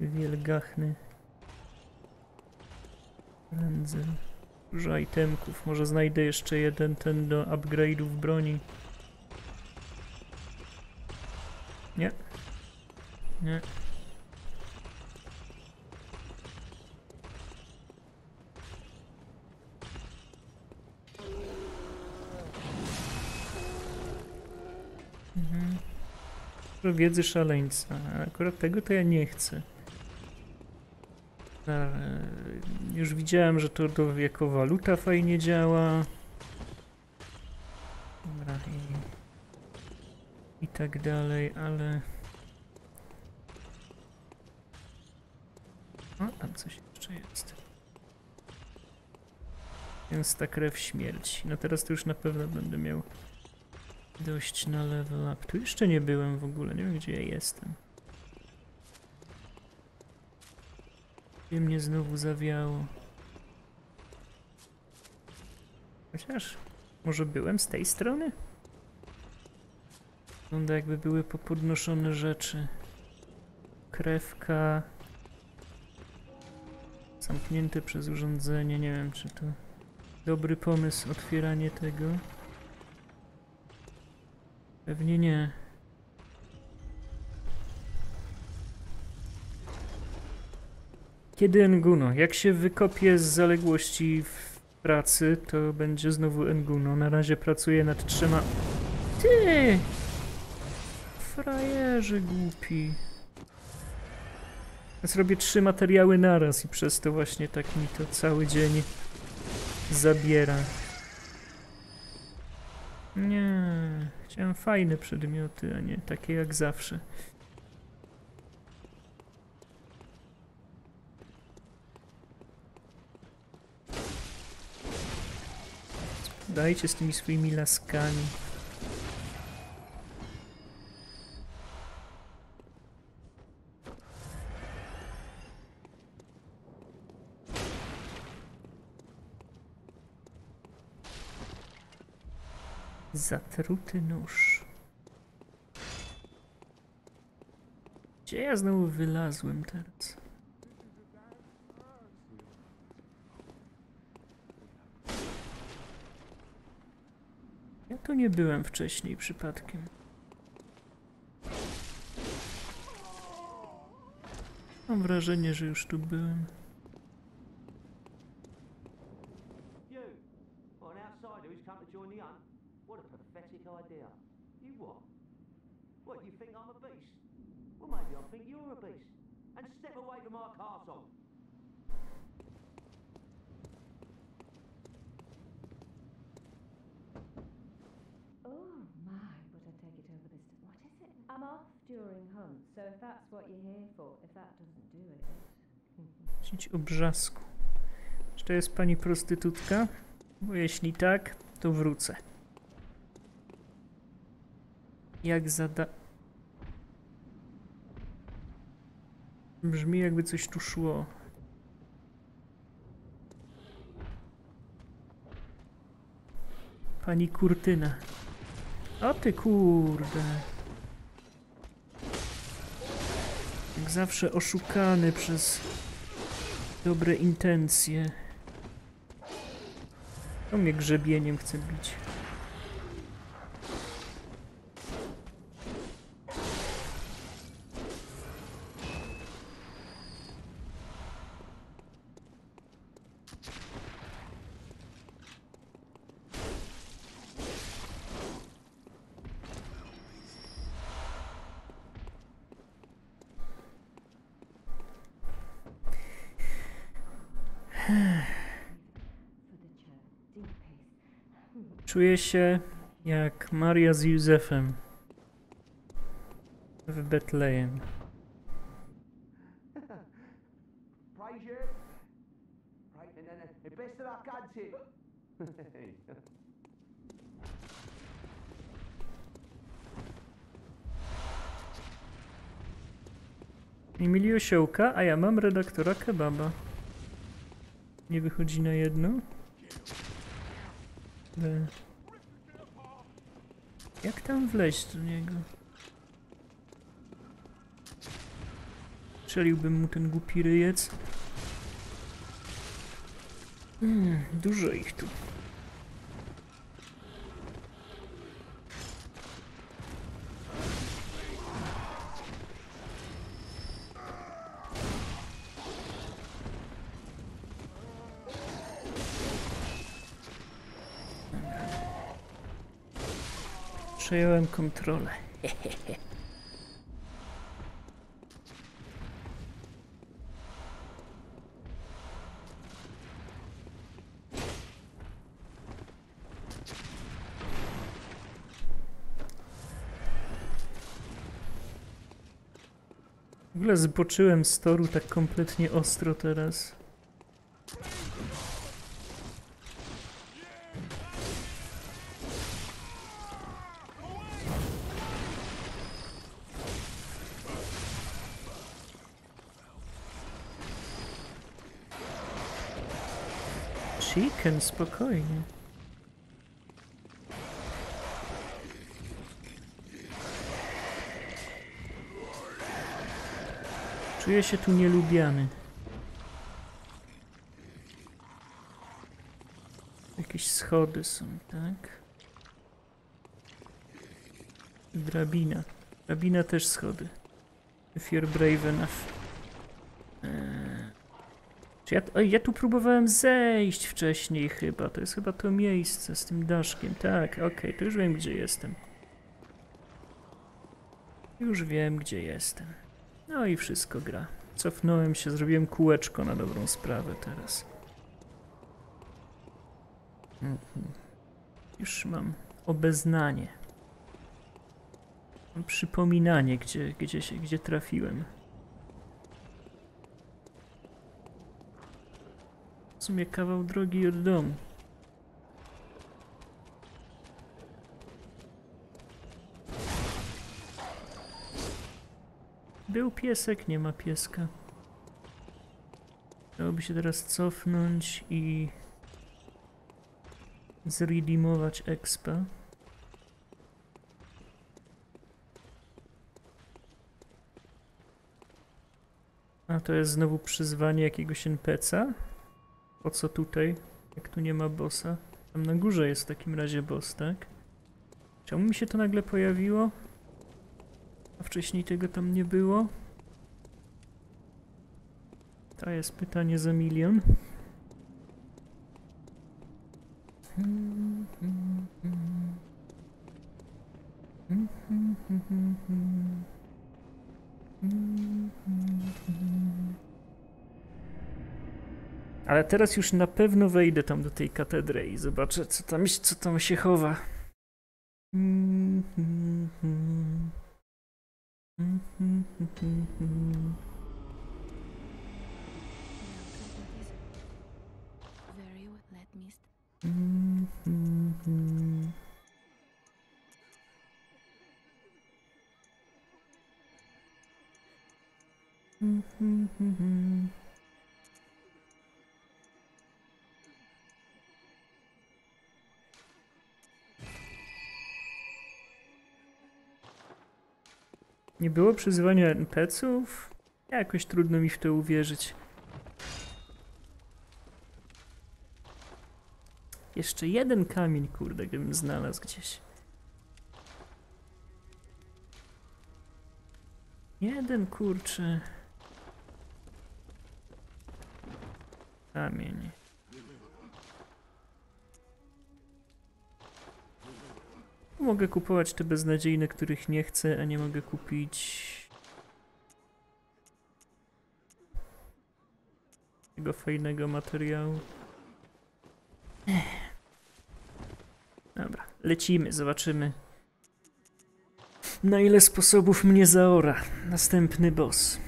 Wielgachny... Wędzel. Dużo itemków. Może znajdę jeszcze jeden ten do upgrade'ów broni. Nie. Nie. Mhm. Wiedzy szaleńca. Akurat tego to ja nie chcę. Eee, Już widziałem, że to do, jako waluta fajnie działa. Dobra, i, i tak dalej, ale... O, tam coś jeszcze jest. Więc ta krew śmierci. No teraz to już na pewno będę miał dość na level up. Tu jeszcze nie byłem w ogóle, nie wiem gdzie ja jestem. Gdzie mnie znowu zawiało. Chociaż może byłem z tej strony? Wygląda jakby były popodnoszone rzeczy. Krewka. Zamknięte przez urządzenie, nie wiem czy to dobry pomysł otwieranie tego. Pewnie nie. Kiedy Enguno? Jak się wykopie z zaległości w pracy, to będzie znowu Enguno. Na razie pracuję nad trzema... Ty! Frajerzy głupi. Więc robię trzy materiały naraz i przez to właśnie tak mi to cały dzień zabiera. Nie, chciałem fajne przedmioty, a nie takie jak zawsze. Dajcie z tymi swoimi laskami. Zatruty nóż. Gdzie ja znowu wylazłem teraz? Tu nie byłem wcześniej przypadkiem. Mam wrażenie, że już tu byłem. You, what, an outsider who's come to join the hunt? What a pathetic idea. You what? What, you think I'm a beast? Well, maybe I think you're a beast. And step away from our castle. Oh my, would I take it over this What is it? I'm off during hunt, so if that's what you're here for, if that doesn't do it. Chcieć obrzasku. Czy to jest pani prostytutka? Bo jeśli tak, to wrócę. Jak zada... Brzmi jakby coś tu szło. Pani Kurtyna. O ty kurde. Jak zawsze oszukany przez dobre intencje. On mnie grzebieniem chce bić. Czuję się jak Maria z Józefem w Betlejem. Emilio Osiołka, a ja mam redaktora kebaba. Nie wychodzi na jedno? Jak tam wleźć do niego? Strzeliłbym mu ten głupi ryjec. Hmm, dużo ich tu. Kontrolę. W ogóle zboczyłem z toru tak kompletnie ostro teraz. spokojnie. Czuję się tu nielubiany. Jakieś schody są, tak? Drabina. Drabina też schody. If you're brave enough. Ja, ja tu próbowałem zejść wcześniej chyba. To jest chyba to miejsce z tym daszkiem. Tak, okej, to już wiem gdzie jestem. Już wiem gdzie jestem. No i wszystko gra. Cofnąłem się, zrobiłem kółeczko na dobrą sprawę teraz. Mhm. Już mam obeznanie. Mam przypominanie, gdzie, gdzie, się, gdzie trafiłem. W sumie kawał drogi od domu. Był piesek, nie ma pieska. Dałoby się teraz cofnąć i zredeemować expa. A to jest znowu przyzwanie jakiegoś NPC'a? Po co tutaj? Jak tu nie ma bossa? Tam na górze jest w takim razie boss, tak? Czemu mi się to nagle pojawiło? A wcześniej tego tam nie było? To jest pytanie za milion. Teraz już na pewno wejdę tam do tej katedry i zobaczę, co tam, co tam się chowa. Nie było przyzywania NPC-ów? Jakoś trudno mi w to uwierzyć. Jeszcze jeden kamień, kurde, gdybym znalazł gdzieś. Jeden, kurczę. Kamień. Mogę kupować te beznadziejne, których nie chcę, a nie mogę kupić tego fajnego materiału. Dobra, lecimy, zobaczymy. Na ile sposobów mnie zaora następny boss.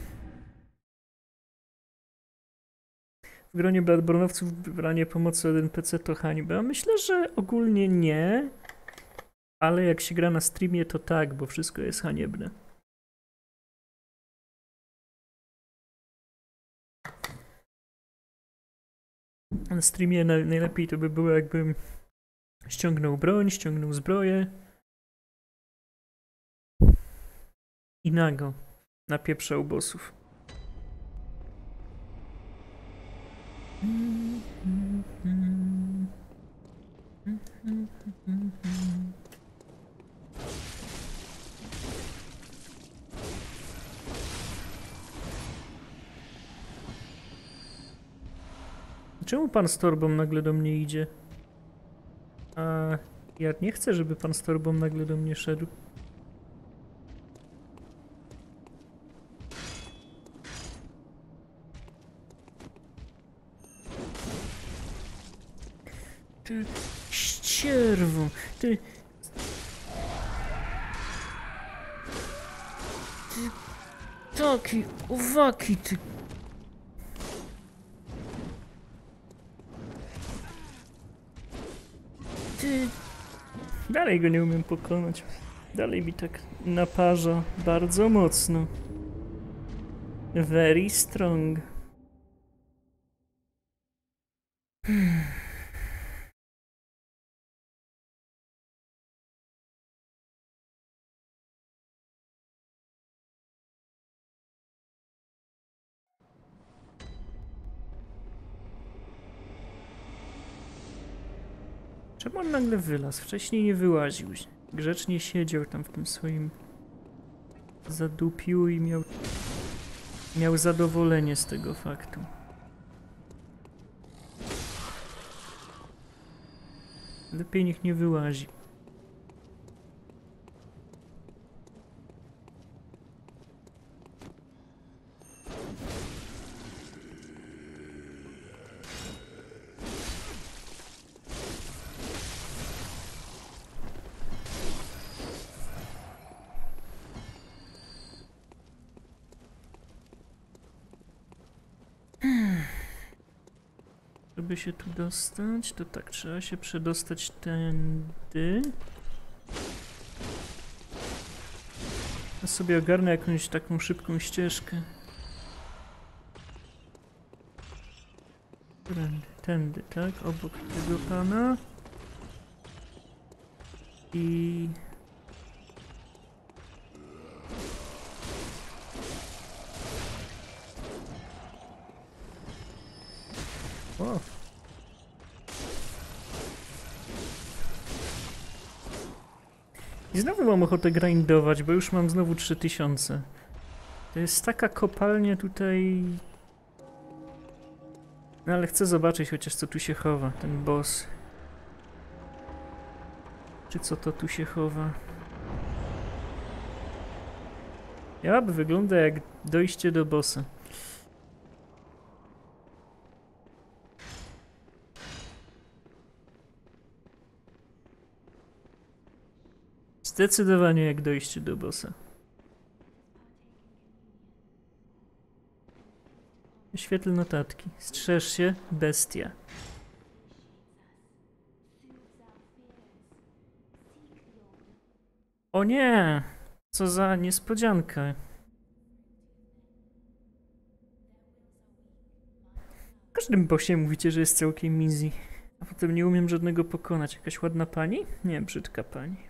W gronie Bloodborne'owców branie pomocy od NPC to hańba? Myślę, że ogólnie nie. Ale jak się gra na streamie, to tak, bo wszystko jest haniebne. Na streamie na, najlepiej to by było, jakbym ściągnął broń, ściągnął zbroję i nago napieprzał bossów. Czemu pan z torbą nagle do mnie idzie? A ja nie chcę, żeby pan z torbą nagle do mnie szedł. Ty ścierwo, ty... Ty taki uwaki, ty. Dalej go nie umiem pokonać. Dalej mi tak naparza bardzo mocno. Very strong. Czemu nagle wylazł? Wcześniej nie wyłaził. Grzecznie siedział tam w tym swoim zadupiu i miał, miał zadowolenie z tego faktu. Lepiej niech nie wyłazi. Żeby się tu dostać, to tak, trzeba się przedostać tędy. Ja sobie ogarnę jakąś taką szybką ścieżkę. Tędy, tędy, tak? Obok tego pana. I... mam ochotę grindować, bo już mam znowu 3000. To jest taka kopalnia tutaj... No ale chcę zobaczyć chociaż co tu się chowa, ten boss. Czy co to tu się chowa? Ja wygląda jak dojście do bossa. Zdecydowanie jak dojście do bossa. Świetle notatki. Strzeż się, bestia. O nie! Co za niespodzianka. W każdym bossie mówicie, że jest całkiem easy. A potem nie umiem żadnego pokonać. Jakaś ładna pani? Nie, brzydka pani.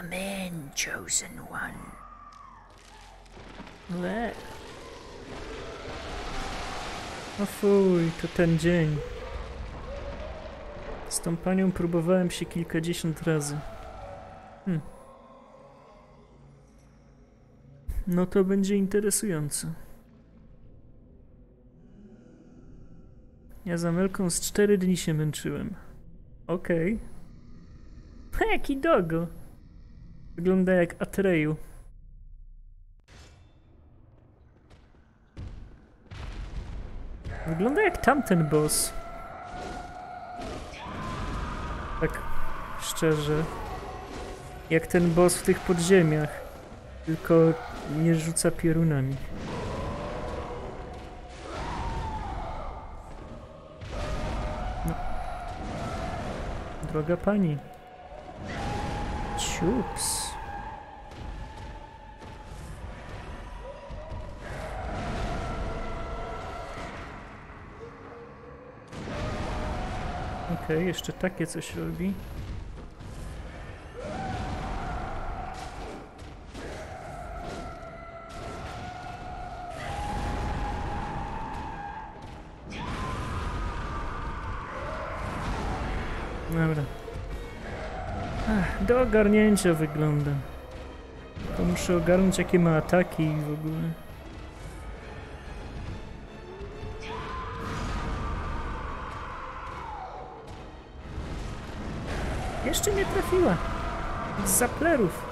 Come in, chosen one. Le. O fuj, to ten dzień. Z tą panią próbowałem się kilkadziesiąt razy. Hm. No to będzie interesujące. Ja za Melką z cztery dni się męczyłem. Okej. Okay. Jaki dogo. Wygląda jak Atreyu. Wygląda jak tamten boss. Tak szczerze. Jak ten boss w tych podziemiach. Tylko nie rzuca piorunami. No. Droga pani. Ciups. Okay, jeszcze takie coś robi. Dobra. Ach, do ogarnięcia wygląda. To muszę ogarnąć jakie ma ataki w ogóle. Jeszcze nie trafiła. Z zaplerów.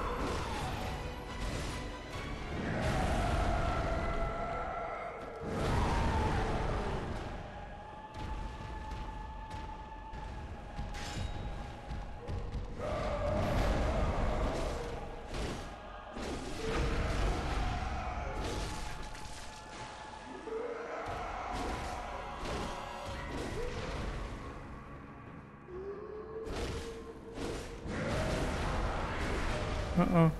O, o.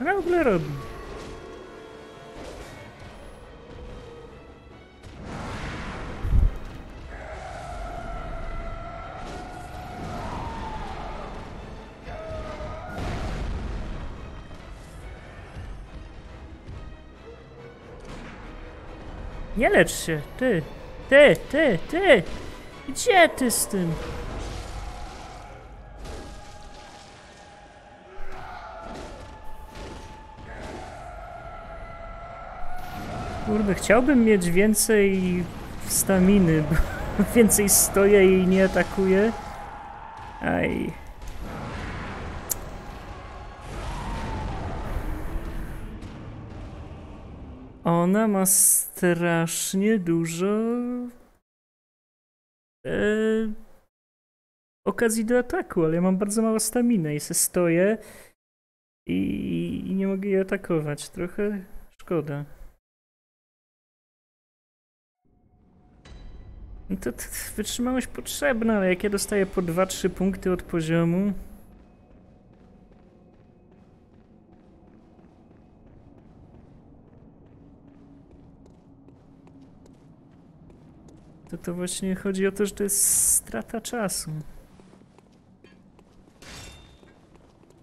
Ale w ogóle Nie lecz się, ty! Ty, ty, ty! Gdzie ty z tym? Kurde, chciałbym mieć więcej staminy, bo więcej stoję i nie atakuję. Aj. Ona ma strasznie dużo e, okazji do ataku, ale ja mam bardzo mało staminy i se stoję i, i nie mogę jej atakować. Trochę szkoda. No to, to wytrzymałość potrzebna, ale jak ja dostaję po 2-3 punkty od poziomu. To właśnie chodzi o to, że to jest strata czasu.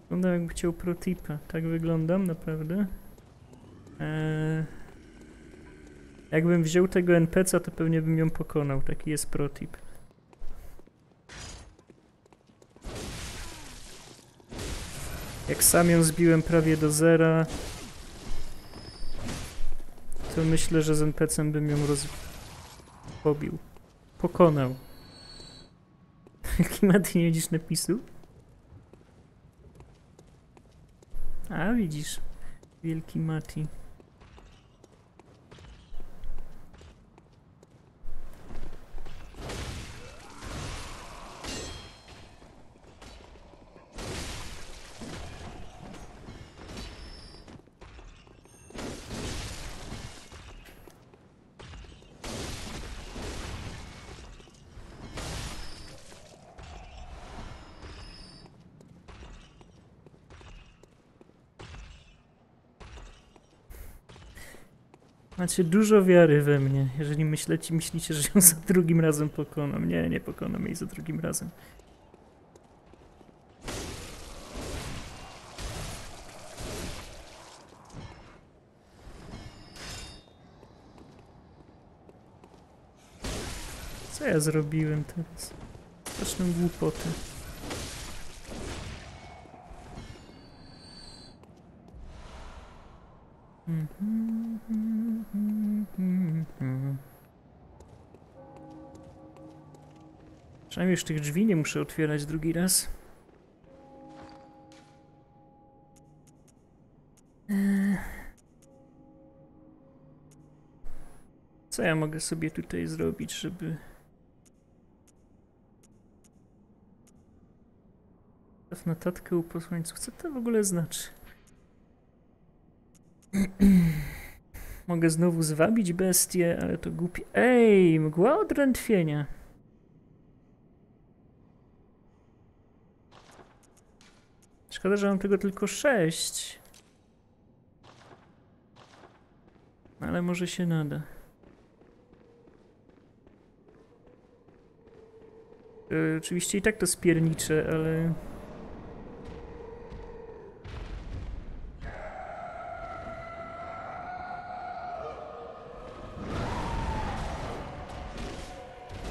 Wyglądam jakbym chciał protipa. Tak wyglądam naprawdę. Eee, jakbym wziął tego NPC, to pewnie bym ją pokonał. Taki jest protip. Jak sam ją zbiłem prawie do zera, to myślę, że z NPC-em bym ją roz... pobił. Pokonał. Jaki Mati nie widzisz napisu? A widzisz. Wielki Mati. Macie dużo wiary we mnie, jeżeli myślicie, myślicie, że ją za drugim razem pokonam. Nie, nie pokonam jej za drugim razem. Co ja zrobiłem teraz? Straszną głupotę. Przynajmniej już tych drzwi nie muszę otwierać drugi raz. Eee. Co ja mogę sobie tutaj zrobić, żeby... Staw notatkę u posłańców. Co to w ogóle znaczy? Mogę znowu zwabić bestię, ale to głupie. Ej, mgła odrętwienia. Szkoda, że mam tego tylko sześć. Ale może się nada. E, oczywiście i tak to spierniczę, ale...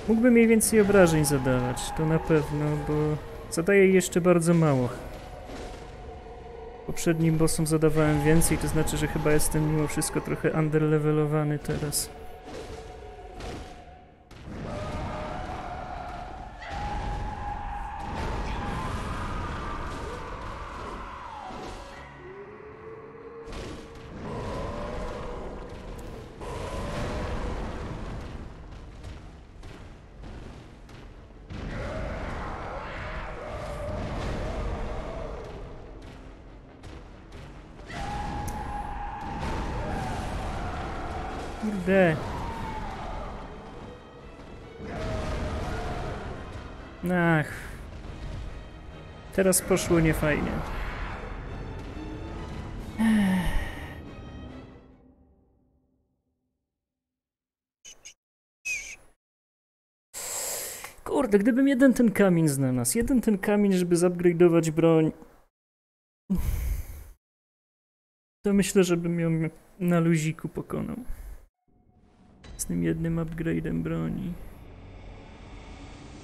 Mógłbym jej więcej obrażeń zadawać, to na pewno, bo zadaję jej jeszcze bardzo mało. Poprzednim bossom zadawałem więcej, to znaczy, że chyba jestem mimo wszystko trochę underlevelowany teraz. Teraz poszło niefajnie. Kurde, gdybym jeden ten kamień znalazł, jeden ten kamień, żeby zupgrade'ować broń, to myślę, że bym ją na luziku pokonał. Z tym jednym upgrade'em broni.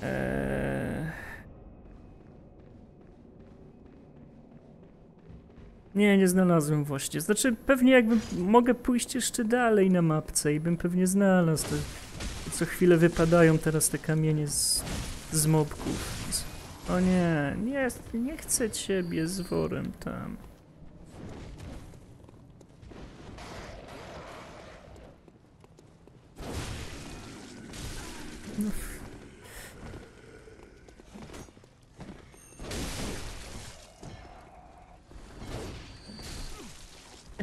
Eee... Nie, nie znalazłem właśnie. Znaczy, pewnie jakbym mogę pójść jeszcze dalej na mapce i bym pewnie znalazł. To co chwilę wypadają teraz te kamienie z, z mobków. O nie, nie, nie chcę ciebie z worem tam. No.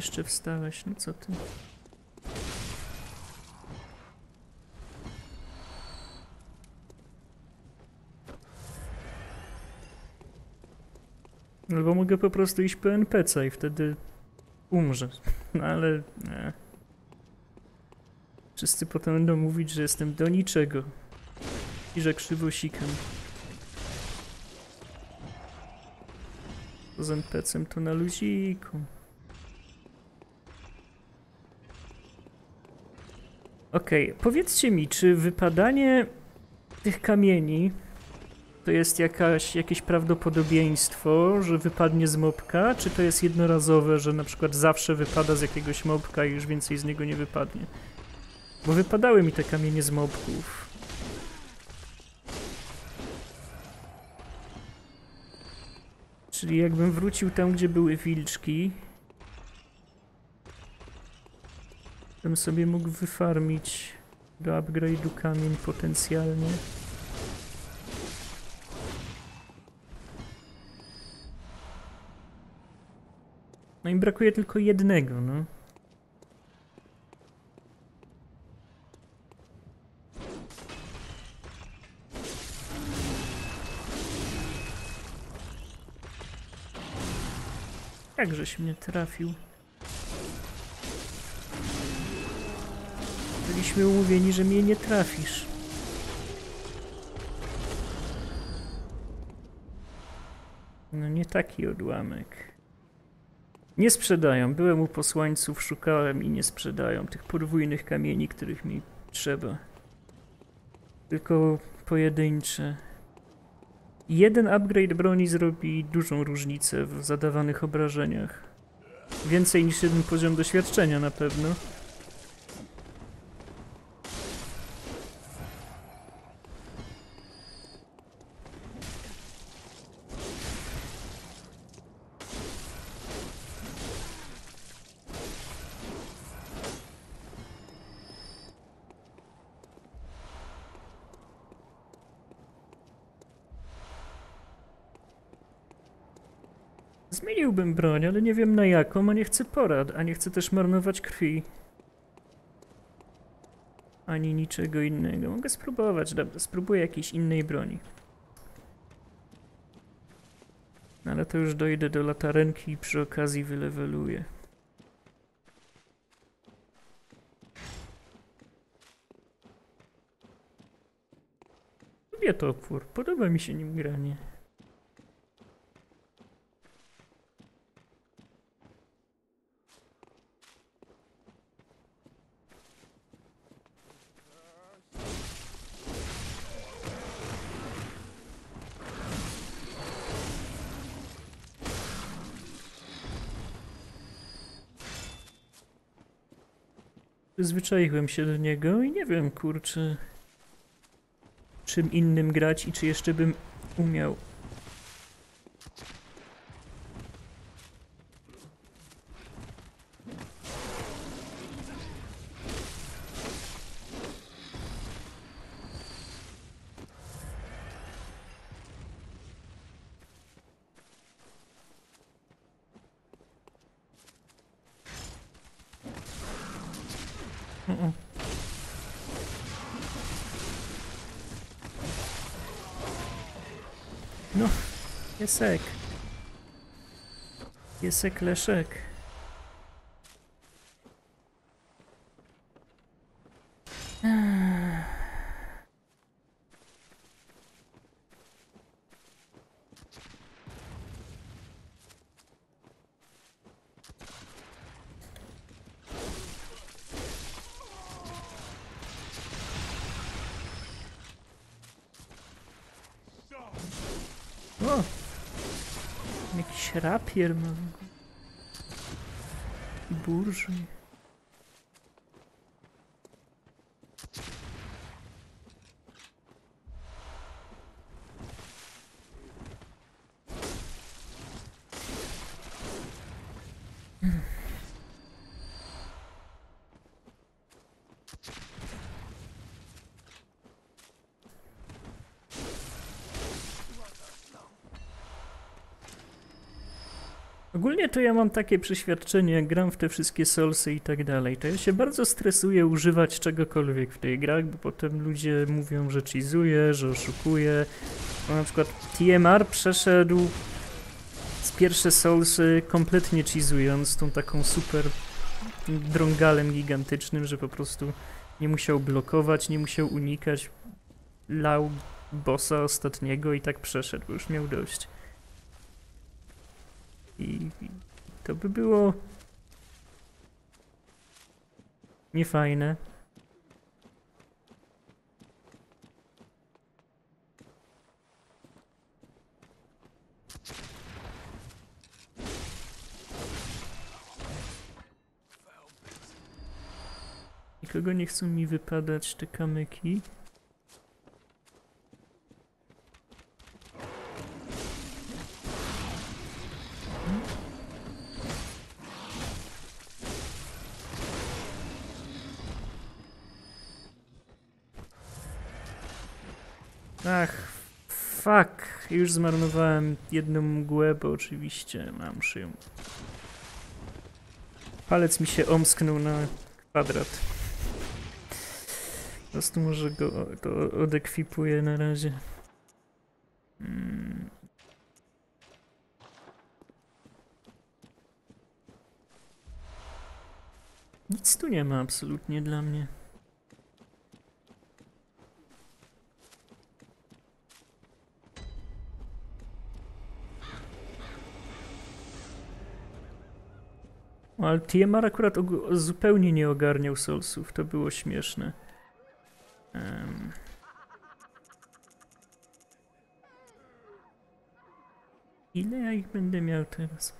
Jeszcze wstałeś, no co ty? Albo mogę po prostu iść po NPC i wtedy umrze. No ale nie. Wszyscy potem będą mówić, że jestem do niczego. I że krzywo sikam. Z NPC-em to na luziku. Okej, powiedzcie mi, czy wypadanie tych kamieni to jest jakaś, jakieś prawdopodobieństwo, że wypadnie z mobka, czy to jest jednorazowe, że na przykład zawsze wypada z jakiegoś mobka i już więcej z niego nie wypadnie? Bo wypadały mi te kamienie z mobków. Czyli jakbym wrócił tam, gdzie były wilczki, bym sobie mógł wyfarmić do upgrade'u kamień potencjalnie. No i brakuje tylko jednego, no. Jakżeś mnie trafił? Byliśmy umówieni, że mnie nie trafisz. No nie taki odłamek. Nie sprzedają. Byłem u posłańców, szukałem i nie sprzedają tych podwójnych kamieni, których mi trzeba. Tylko pojedyncze. Jeden upgrade broni zrobi dużą różnicę w zadawanych obrażeniach. Więcej niż jeden poziom doświadczenia na pewno. Broń, ale nie wiem na jaką, a nie chcę porad, a nie chcę też marnować krwi. Ani niczego innego. Mogę spróbować, dobra, spróbuję jakiejś innej broni. No Ale to już dojdę do latarenki i przy okazji wyleweluję. Lubię topór, podoba mi się nim granie. Przyzwyczaiłem się do niego i nie wiem, kurczę, czym innym grać i czy jeszcze bym umiał. Mm-mm. No, piesek. Piesek Leszek. Rapier mam. Burżuj. Ogólnie to ja mam takie przeświadczenie, jak gram w te wszystkie solsy i tak dalej, to ja się bardzo stresuję używać czegokolwiek w tej grach, bo potem ludzie mówią, że cheezuję, że oszukuję. Na przykład TMR przeszedł z pierwsze solsy kompletnie cheezując, tą taką super drągalem gigantycznym, że po prostu nie musiał blokować, nie musiał unikać, lał bossa ostatniego i tak przeszedł, już miał dość. I to by było niefajne. Nikogo nie chcą mi wypadać te kamyki. Już zmarnowałem jedną mgłę, bo oczywiście mam szyję. Palec mi się omsknął na kwadrat. Po prostu może go to odekwipuję na razie. Mm. Nic tu nie ma absolutnie dla mnie. Ale TMR akurat zupełnie nie ogarniał Soulsów, to było śmieszne. Em. Ile ja ich będę miał teraz?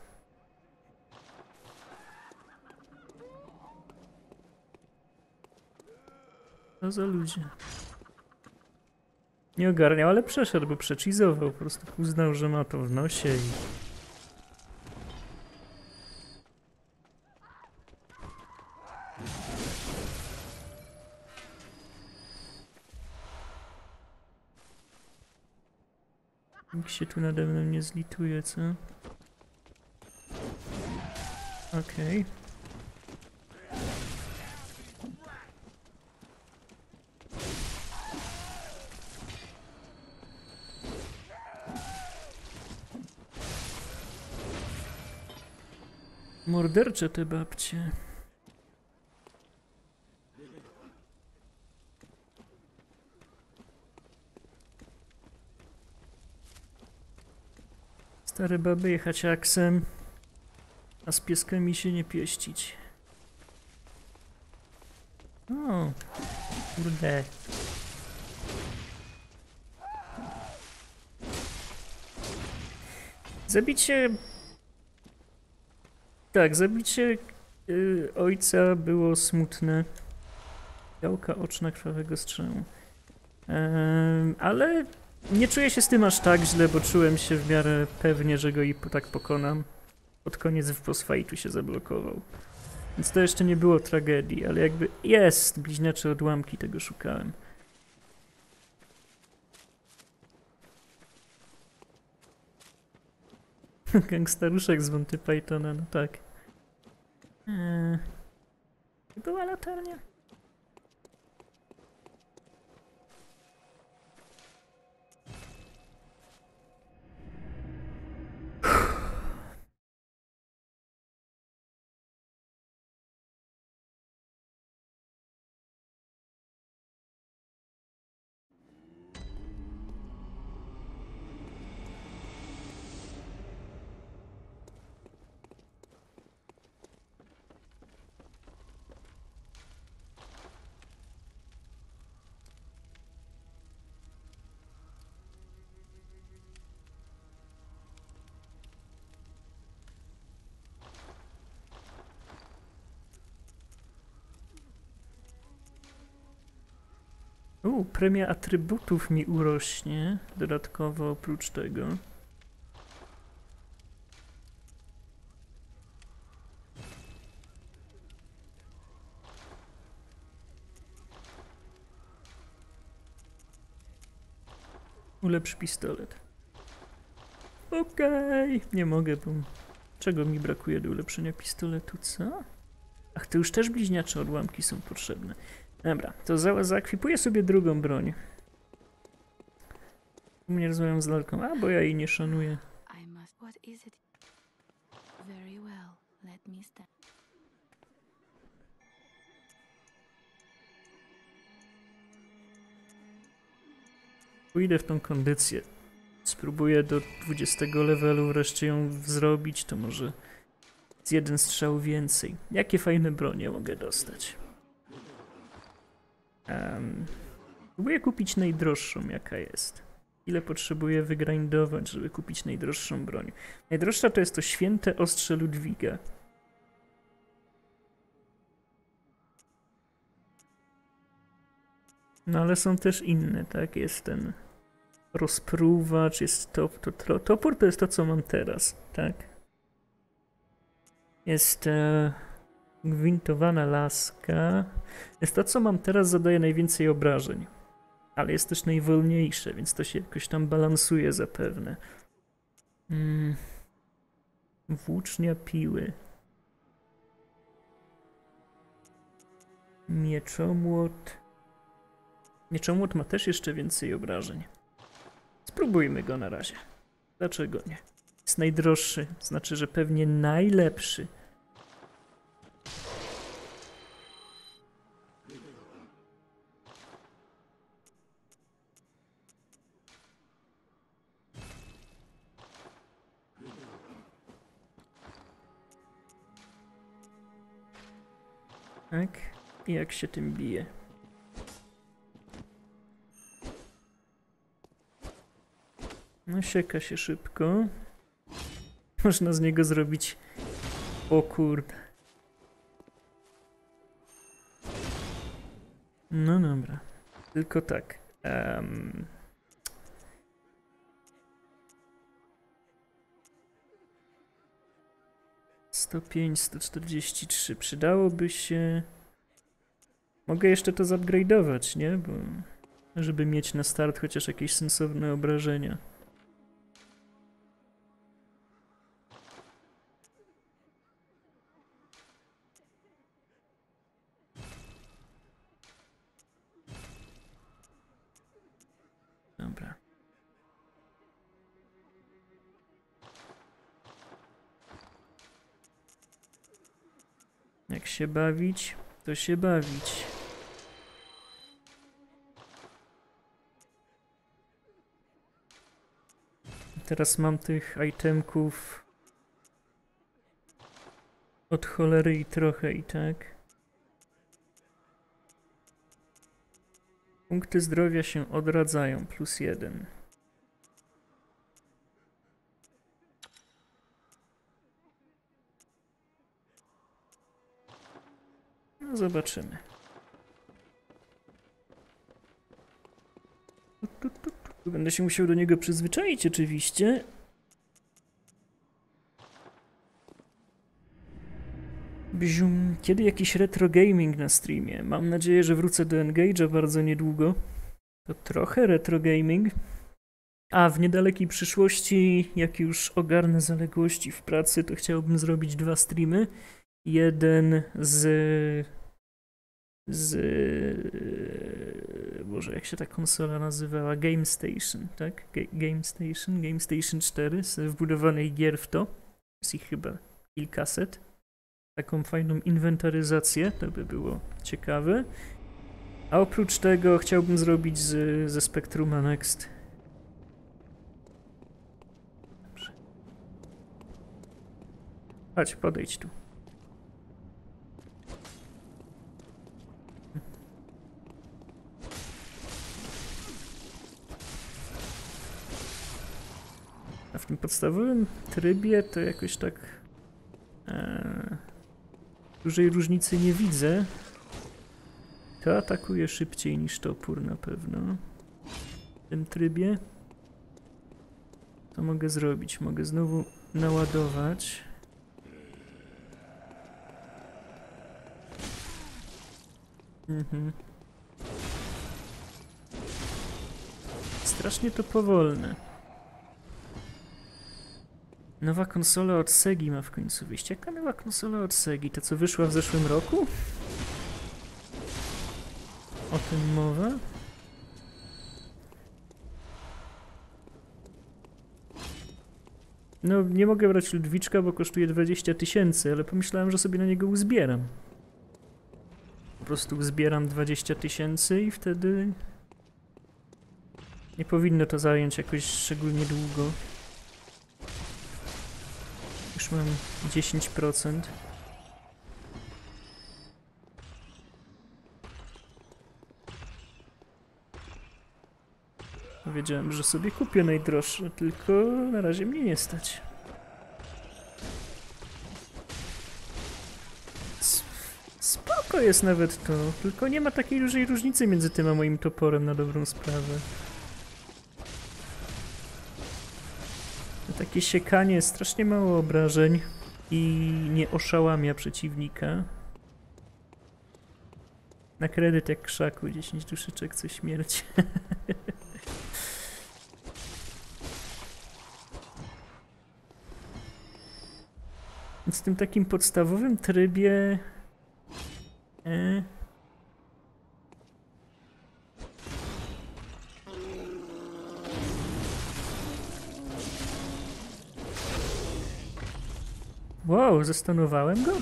Co za ludzie. Nie ogarniał, ale przeszedł, bo przechizował. Po prostu uznał, że ma to w nosie i... Nikt się tu nade mną nie zlituje, co? Okej. Mordercze te babcie. Stare baby jechać aksem, a z pieskami się nie pieścić. O, kurde. Zabicie... Tak, zabicie y, ojca było smutne. Białka oczna krwawego strzału. Em, ale nie czuję się z tym aż tak źle, bo czułem się w miarę pewnie, że go i tak pokonam. Pod koniec w boss fightu się zablokował. Więc to jeszcze nie było tragedii, ale jakby jest! Bliźniacze odłamki tego szukałem. Gangstaruszek z Monty Pythona, no tak. Eee, była latarnia? U, premia atrybutów mi urośnie dodatkowo oprócz tego. Ulepsz pistolet. Okej, nie mogę, bo czego mi brakuje do ulepszenia pistoletu, co? Ach, to już też bliźniacze odłamki są potrzebne. Dobra, to za zaakwipuję sobie drugą broń. U mnie rozmawiam z lalką, a bo ja jej nie szanuję. Pójdę w tą kondycję. Spróbuję do 20 levelu wreszcie ją zrobić, to może z jeden strzał więcej. Jakie fajne bronie mogę dostać? Um, próbuję kupić najdroższą, jaka jest. Ile potrzebuję wygrindować, żeby kupić najdroższą broń? Najdroższa to jest to święte ostrze Ludwiga. No ale są też inne, tak? Jest ten rozpruwacz, jest to, to, to, topór to jest to, co mam teraz, tak? Jest e, gwintowana laska. Jest to, co mam teraz, zadaje najwięcej obrażeń. Ale jest też najwolniejsze, więc to się jakoś tam balansuje zapewne. Mm. Włócznia piły. Mieczomłot. Mieczomłot ma też jeszcze więcej obrażeń. Spróbujmy go na razie. Dlaczego nie? Jest najdroższy, znaczy, że pewnie najlepszy. I jak się tym bije? No sieka się szybko. Można z niego zrobić... O kurde. No dobra. Tylko tak. Um... Sto pięć, sto czterdzieści trzy. Przydałoby się... Mogę jeszcze to zupgrade'ować, nie? Bo... Żeby mieć na start chociaż jakieś sensowne obrażenia. Dobra. Jak się bawić, to się bawić. Teraz mam tych itemków od cholery i trochę i tak. Punkty zdrowia się odradzają, plus jeden. No zobaczymy. Tu, tu, tu. Będę się musiał do niego przyzwyczaić oczywiście. Bzium. Kiedy jakiś retro gaming na streamie? Mam nadzieję, że wrócę do Engage'a bardzo niedługo. To trochę retro gaming. A w niedalekiej przyszłości, jak już ogarnę zaległości w pracy, to chciałbym zrobić dwa streamy. Jeden z. z. Boże, jak się ta konsola nazywała? Game Station, tak? Ga- Game Station, Game Station 4 z wbudowanej gier w to. Jest ich chyba kilkaset taką fajną inwentaryzację, to by było ciekawe. A oprócz tego chciałbym zrobić z, ze Spectruma Next. Chodź, podejdź tu. W tym podstawowym trybie to jakoś tak... Eee, dużej różnicy nie widzę. To atakuje szybciej niż topór na pewno. W tym trybie. Co mogę zrobić? Mogę znowu naładować. Mhm. Strasznie to powolne. Nowa konsola od Segi ma w końcu wyjść. Jaka nowa konsola od Segi? Ta co wyszła w zeszłym roku? O tym mowa? No, nie mogę brać Ludwiczka, bo kosztuje 20 tysięcy, ale pomyślałem, że sobie na niego uzbieram. Po prostu uzbieram 20 tysięcy i wtedy... Nie powinno to zająć jakoś szczególnie długo. Już mam 10%. Powiedziałem, że sobie kupię najdroższe, tylko na razie mnie nie stać. Spoko jest nawet to, tylko nie ma takiej dużej różnicy między tym a moim toporem na dobrą sprawę. Takie siekanie, strasznie mało obrażeń i nie oszałamia przeciwnika. Na kredyt jak krzaku, 10 duszyczek, co śmierć. Więc w tym takim podstawowym trybie... E, Wow, zastanowałem go?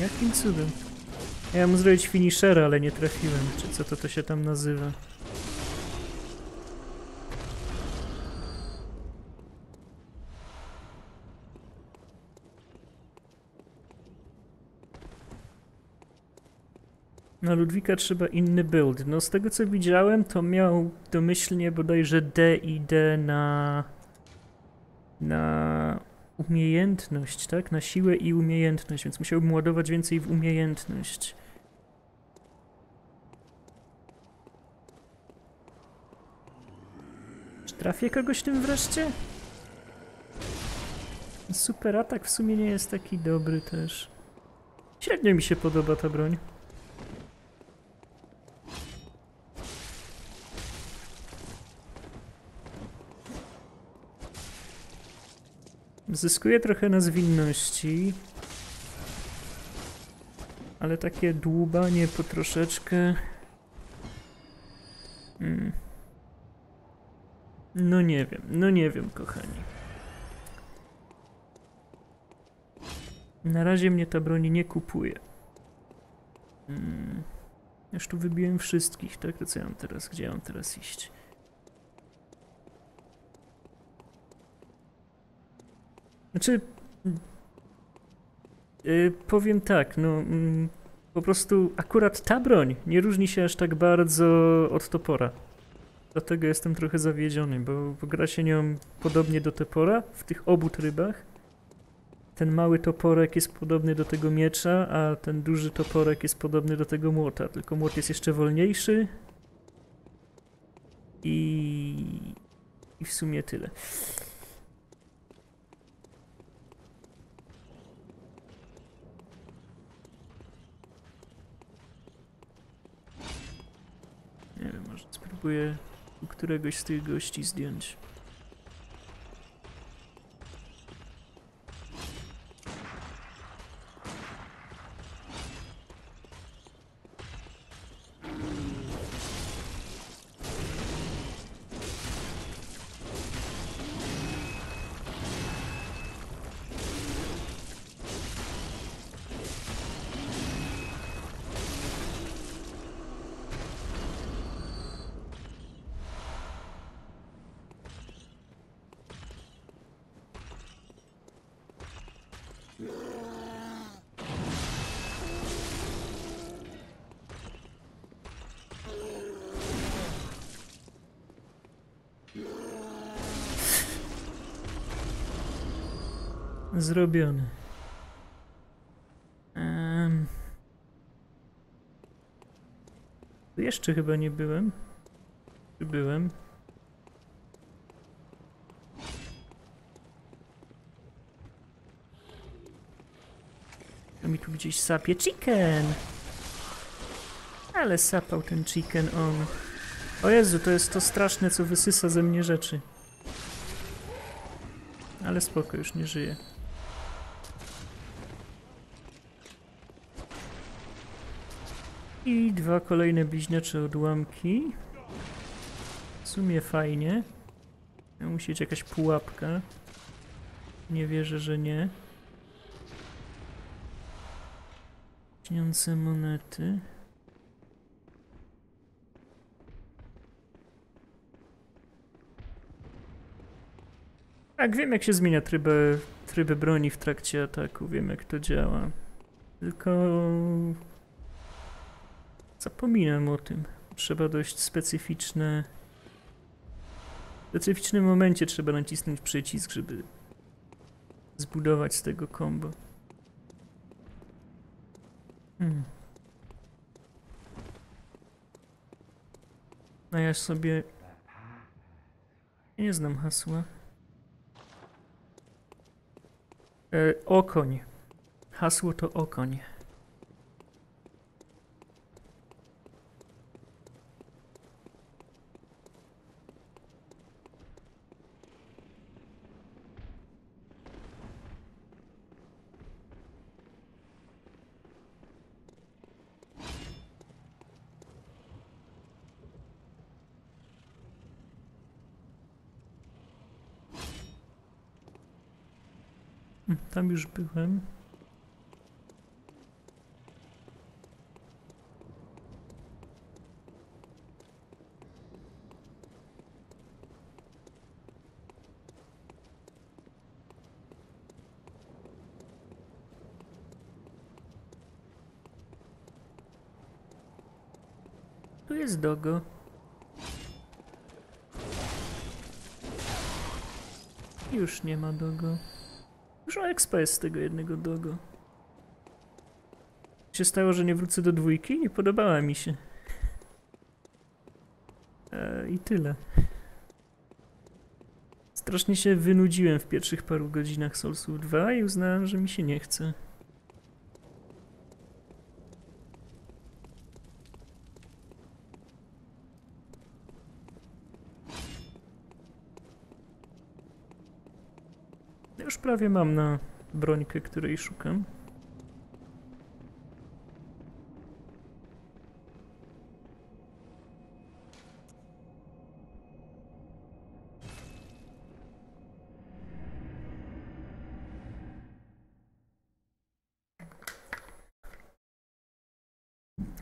Jakim cudem? Ja mu zrobić finishera, ale nie trafiłem. Czy co to, to się tam nazywa? Na Ludwika trzeba inny build. No z tego co widziałem, to miał domyślnie bodajże D i D na... na umiejętność, tak? Na siłę i umiejętność, więc musiałbym ładować więcej w umiejętność. Czy trafię kogoś tym wreszcie? Super atak w sumie nie jest taki dobry też. Średnio mi się podoba ta broń. Zyskuje trochę na zwinności. Ale takie dłubanie po troszeczkę. Mm. No nie wiem, no nie wiem, kochani. Na razie mnie ta broń nie kupuje. Mm. Już tu wybiłem wszystkich, tak? To co ja mam teraz? Gdzie ja mam teraz iść? Znaczy. Yy, powiem tak, no. Mm, po prostu akurat ta broń nie różni się aż tak bardzo od topora. Dlatego jestem trochę zawiedziony, bo, bo gra się nią podobnie do topora w tych obu trybach. Ten mały toporek jest podobny do tego miecza, a ten duży toporek jest podobny do tego młota. Tylko młot jest jeszcze wolniejszy. I. I w sumie tyle. Nie wiem, może spróbuję u któregoś z tych gości zdjąć. Zrobiony. Em. Tu jeszcze chyba nie byłem. Czy byłem? To mi tu gdzieś sapie chicken. Ale sapał ten chicken on. O Jezu, to jest to straszne, co wysysa ze mnie rzeczy. Ale spoko, już nie żyje. I dwa kolejne bliźniacze odłamki. W sumie fajnie. Musi być jakaś pułapka. Nie wierzę, że nie. Śniące monety. Tak, wiem jak się zmienia tryby, tryby broni w trakcie ataku, wiem jak to działa. Tylko zapominam o tym. Trzeba dość specyficzne. W specyficznym momencie trzeba nacisnąć przycisk, żeby zbudować z tego combo. Hmm. A ja sobie nie znam hasła. E, okoń. Hasło to okoń. Mm, Tam już byłem. Tu jest dogo. Już nie ma dogo. Dużo expa jest z tego jednego dogo. się stało, że nie wrócę do dwójki? Nie podobała mi się. E, I tyle. Strasznie się wynudziłem w pierwszych paru godzinach Soulsów 2 i uznałem, że mi się nie chce. Prawie mam na brońkę, której szukam.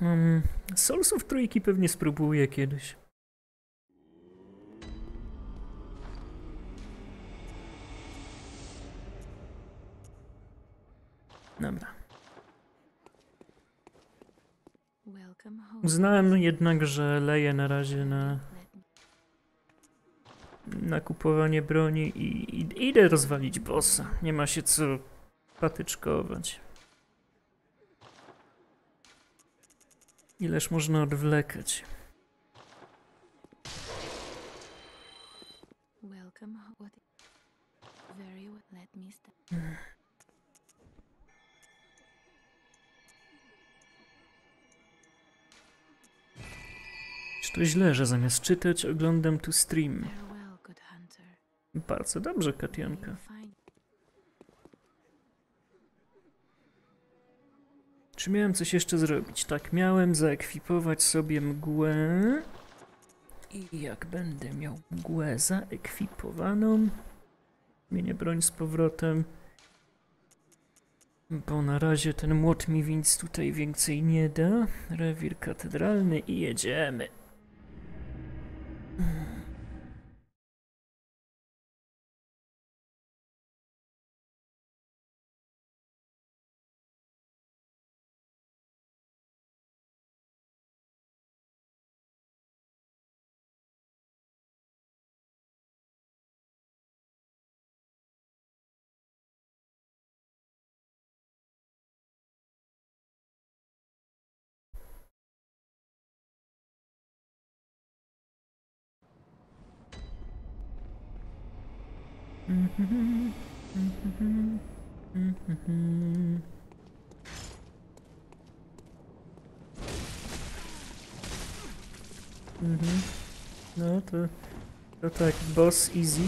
Um, trójki pewnie spróbuję kiedyś. Uznałem jednak, że leję na razie na, na kupowanie broni i, i idę rozwalić bossa. Nie ma się co patyczkować. Ileż można odwlekać? welcome. What? Very well. Let me. Czy to źle, że zamiast czytać oglądam tu stream? Bardzo dobrze, Katianka. Czy miałem coś jeszcze zrobić? Tak, miałem zaekwipować sobie mgłę. I jak będę miał mgłę zaekwipowaną, zmienię broń z powrotem. Bo na razie ten młot mi nic tutaj więcej nie da. Rewir katedralny i jedziemy. Mhm. No to, to tak, boss easy.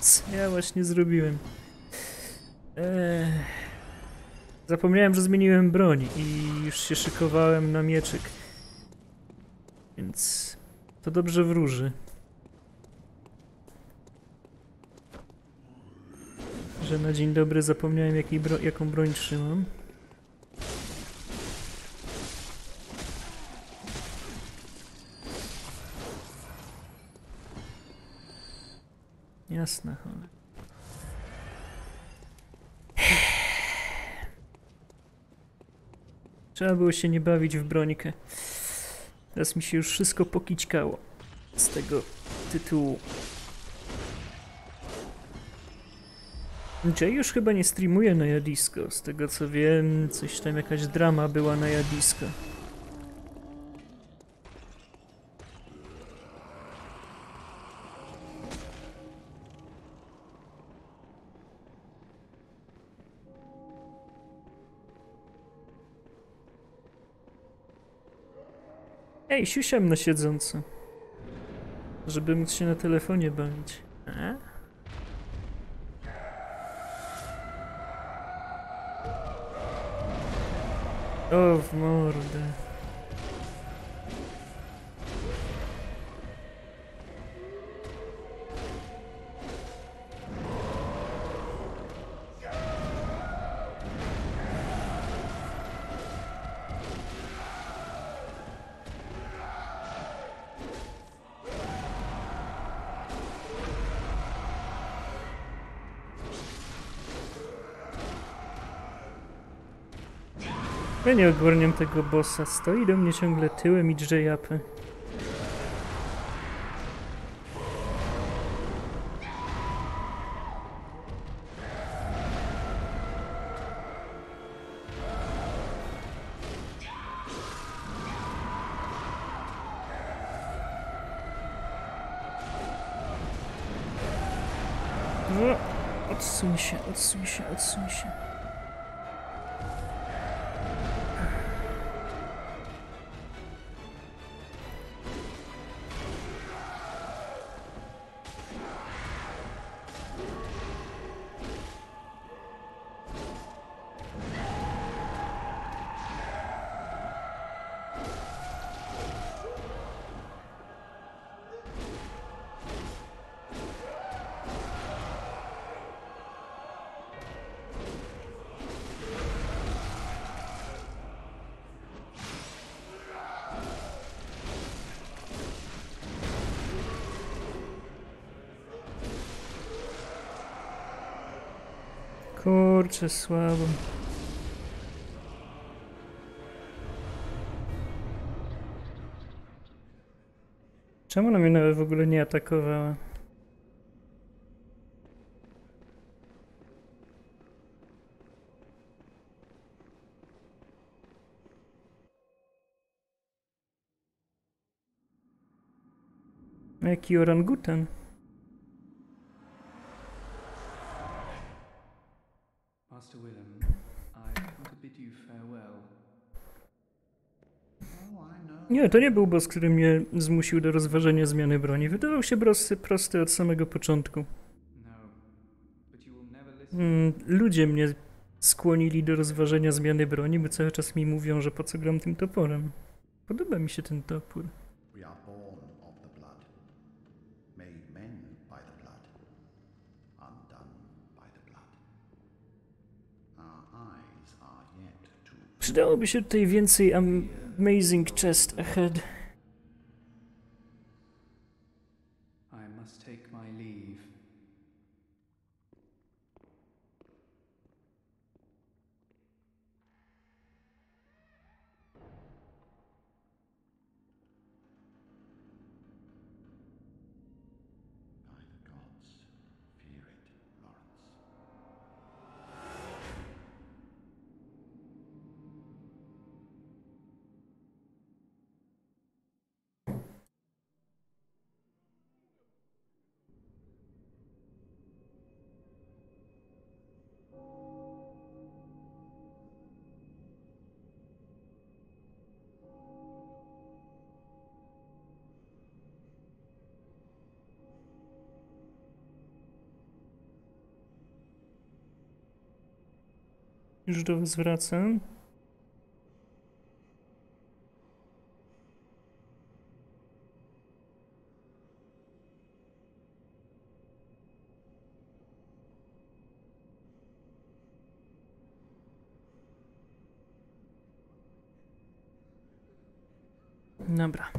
Co ja właśnie zrobiłem? Eee, zapomniałem, że zmieniłem broń i już się szykowałem na mieczyk. Więc to dobrze wróży. Że na dzień dobry zapomniałem bro jaką broń trzymam. Jasne, cholera. Trzeba było się nie bawić w brońkę. Teraz mi się już wszystko pokićkało z tego tytułu. Jay już chyba nie streamuje na Jadisko. Z tego co wiem, coś tam jakaś drama była na Jadisko. Ej, siusiam na siedząco. Żeby móc się na telefonie bawić. A? O, w mordę. Ja nie ogarniam tego bossa. Stoi do mnie ciągle tyłem i drze japę. O, Odsuń się, odsuń się, odsuń się. Kurczę, słabo. Czemu ona mnie w ogóle nie atakowała? Jaki orangutan? Nie, to nie był boss, który mnie zmusił do rozważenia zmiany broni. Wydawał się prosty, prosty od samego początku. Mm, ludzie mnie skłonili do rozważenia zmiany broni, bo cały czas mi mówią, że po co gram tym toporem. Podoba mi się ten topór. Przydałoby się tutaj więcej am- Amazing Chest Ahead. Już do was wracam. Dobra.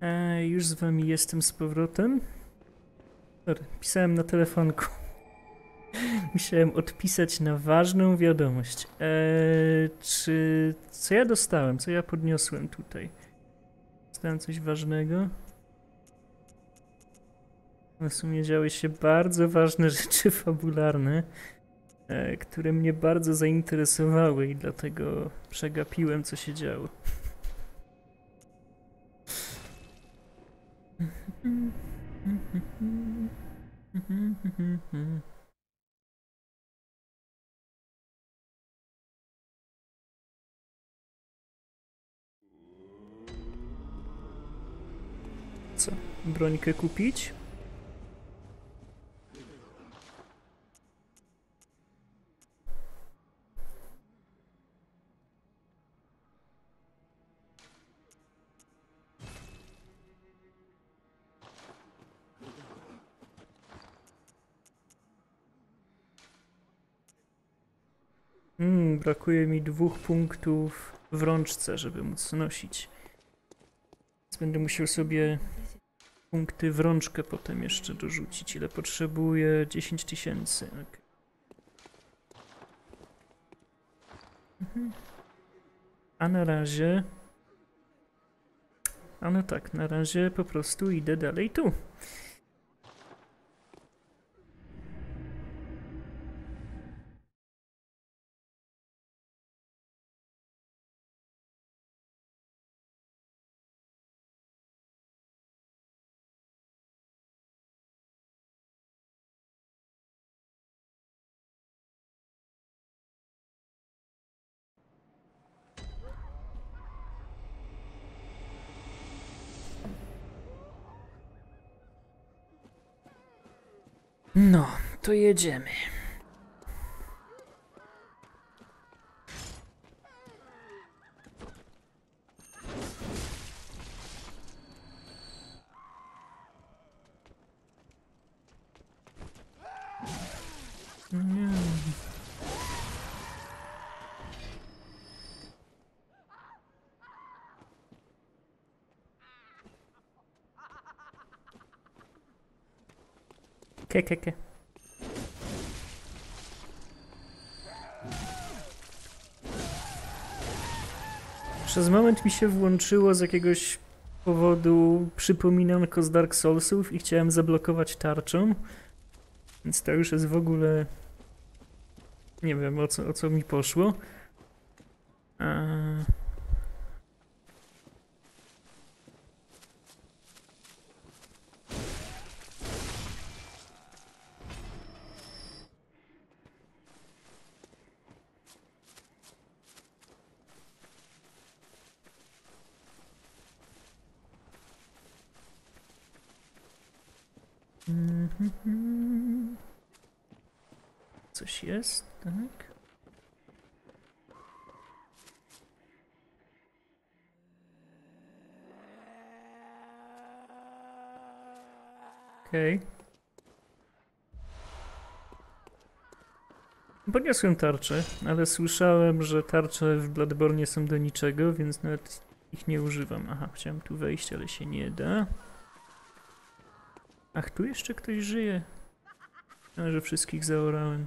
E, już z wami jestem z powrotem. Sorry, pisałem na telefonku. Musiałem odpisać na ważną wiadomość. E, czy. Co ja dostałem? Co ja podniosłem tutaj? Dostałem coś ważnego? W sumie działy się bardzo ważne rzeczy fabularne, e, które mnie bardzo zainteresowały i dlatego przegapiłem, co się działo. Co? Brońkę kupić? Mm, brakuje mi dwóch punktów w rączce, żeby móc nosić. Więc będę musiał sobie punkty w rączkę potem jeszcze dorzucić. Ile potrzebuję? 10 tysięcy. okej. Mhm. A na razie. A no tak, na razie po prostu idę dalej tu. No, to jedziemy. Nie. Ke, ke. Przez moment mi się włączyło z jakiegoś powodu przypominanko z Dark Soulsów i chciałem zablokować tarczą. Więc to już jest w ogóle... Nie wiem o co, o co mi poszło. A... Mhm. Coś jest, tak? Okej. Podniosłem tarczę, ale słyszałem, że tarcze w Bloodborne są do niczego, więc nawet ich nie używam. Aha, chciałem tu wejść, ale się nie da. Ach, tu jeszcze ktoś żyje. A, że wszystkich zaorałem.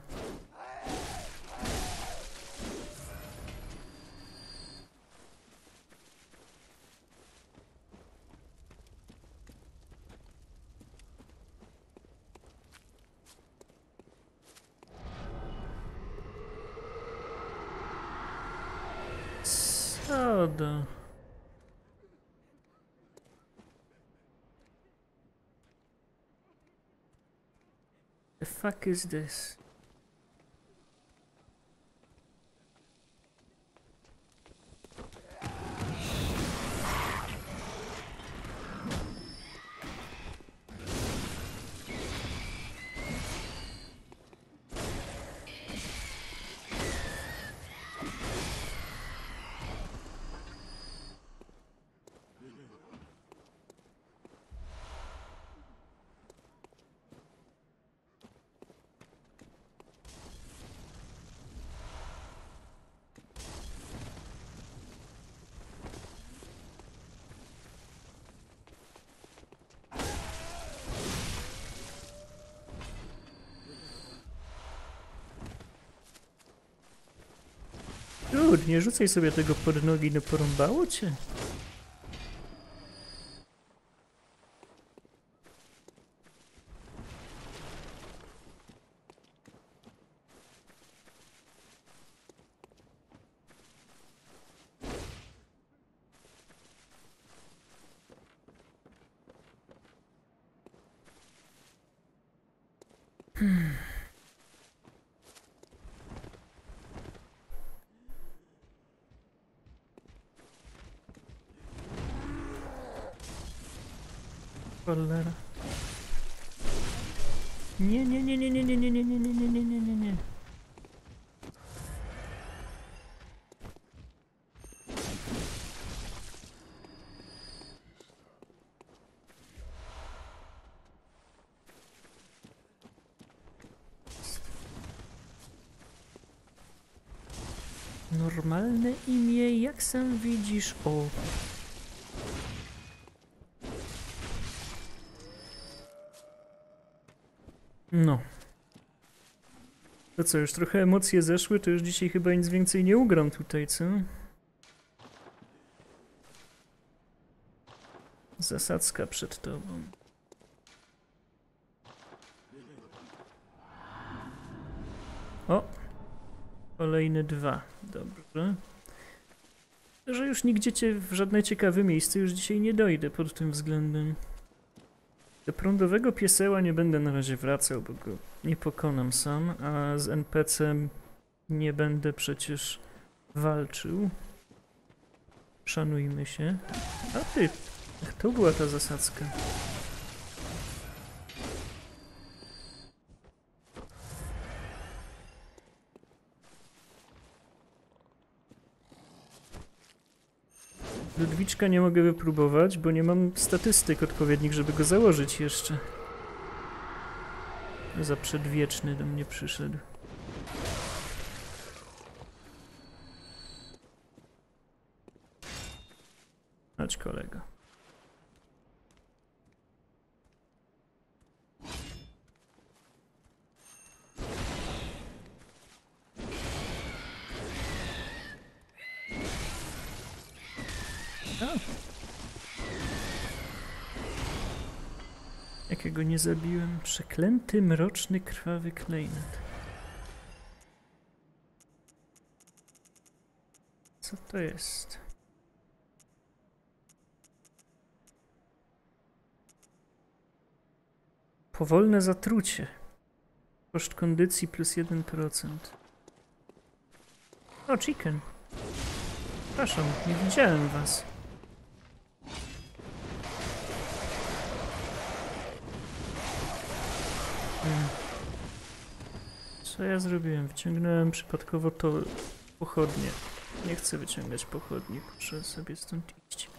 Fuck is this? Nie rzucaj sobie tego pod nogi, no porąbało cię. Normalne imię, jak sam widzisz, o. No. To co, już trochę emocje zeszły, to już dzisiaj chyba nic więcej nie ugram tutaj, co? Zasadzka przed tobą. O! Kolejne dwa. Dobrze. Że już nigdzie cię w żadne ciekawe miejsce już dzisiaj nie dojdę pod tym względem. Do prądowego pieseła nie będę na razie wracał, bo go nie pokonam sam, a z NPC-em nie będę przecież walczył. Szanujmy się. A ty, to była ta zasadzka. Ludwiczka nie mogę wypróbować, bo nie mam statystyk odpowiednich, żeby go założyć jeszcze. Za przedwieczny do mnie przyszedł. Chodź kolego. A. Jakiego nie zabiłem? Przeklęty, mroczny, krwawy klejnot. Co to jest? Powolne zatrucie. Koszt kondycji plus 1%. O, chicken. Przepraszam, nie widziałem was. Co ja zrobiłem? Wyciągnąłem przypadkowo to pochodnie. Nie chcę wyciągać pochodni, muszę sobie stąd iść.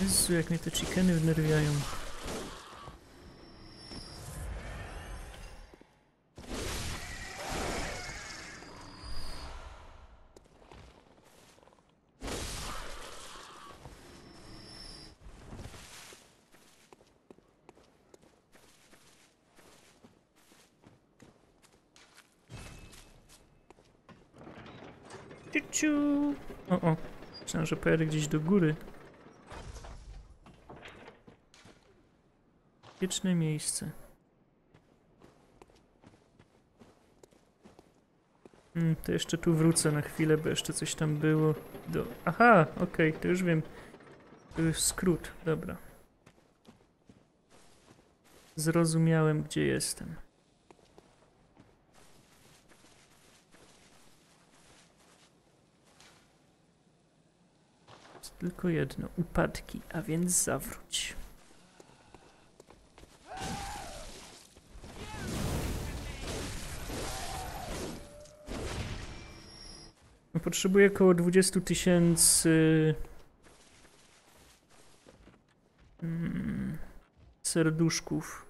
Jezu, jak mnie te chickeny wnerwiają. Ciu. O, o. Myślałem, że pojadę gdzieś do góry. Wieczne miejsce. Hmm, to jeszcze tu wrócę na chwilę, bo jeszcze coś tam było. Do... Aha, okej, to już wiem. To już skrót, dobra. Zrozumiałem, gdzie jestem. Tylko jedno. Upadki, a więc zawróć. Potrzebuję około 20 tysięcy mm, serduszków,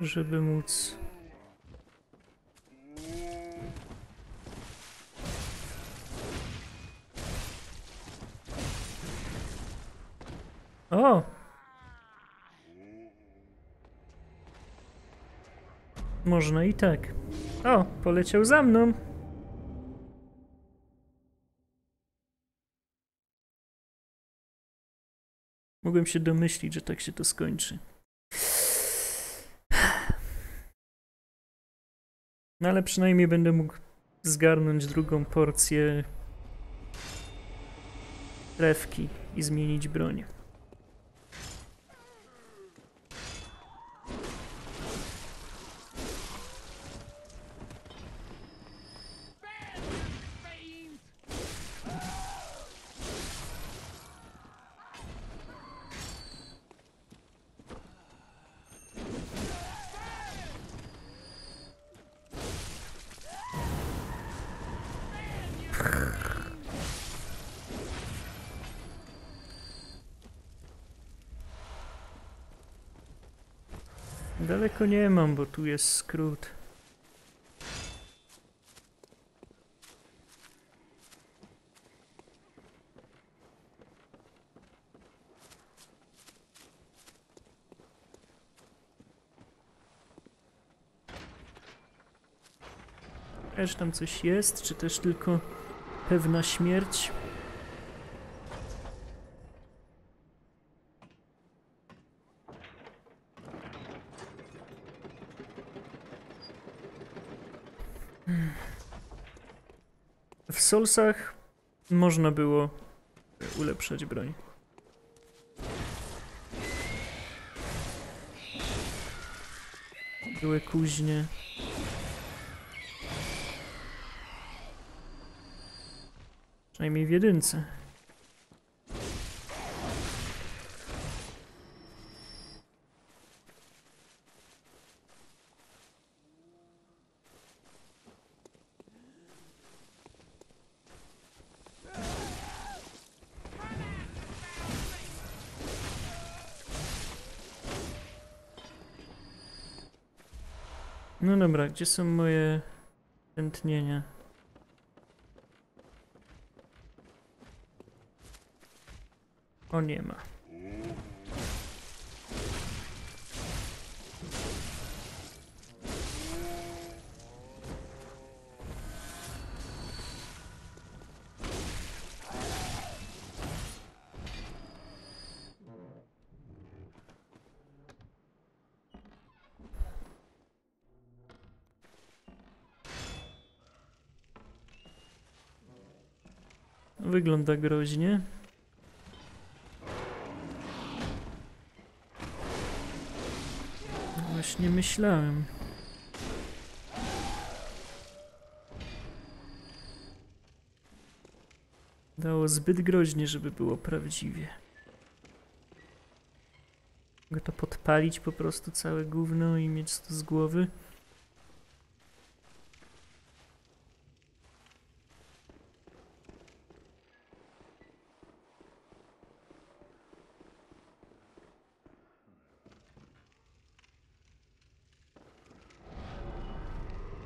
żeby móc O! Można i tak. O, poleciał za mną. Mogłem się domyślić, że tak się to skończy. No ale przynajmniej będę mógł zgarnąć drugą porcję trewki i zmienić broń. Nie mam, bo tu jest skrót. Też tam coś jest, czy też tylko pewna śmierć? Soulsach można było ulepszać broń. Były kuźnie. Przynajmniej w jedynce. No gdzie są moje tętnienia? O, nie ma. Wygląda groźnie. Właśnie myślałem. Dało zbyt groźnie, żeby było prawdziwie. Mogę to podpalić po prostu całe gówno i mieć to z głowy.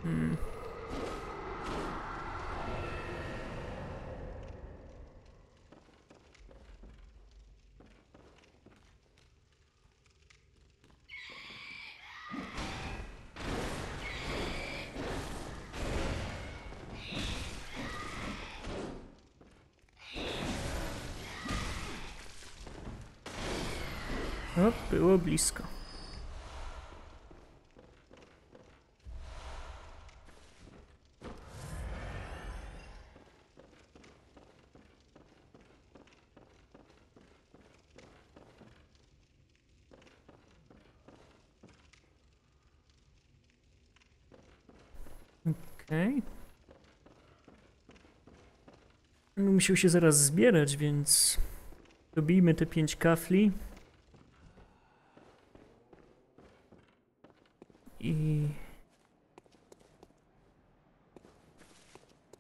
Hmm. O, było blisko. Okej. Będę musiał się zaraz zbierać, więc dobijmy te pięć kafli. I...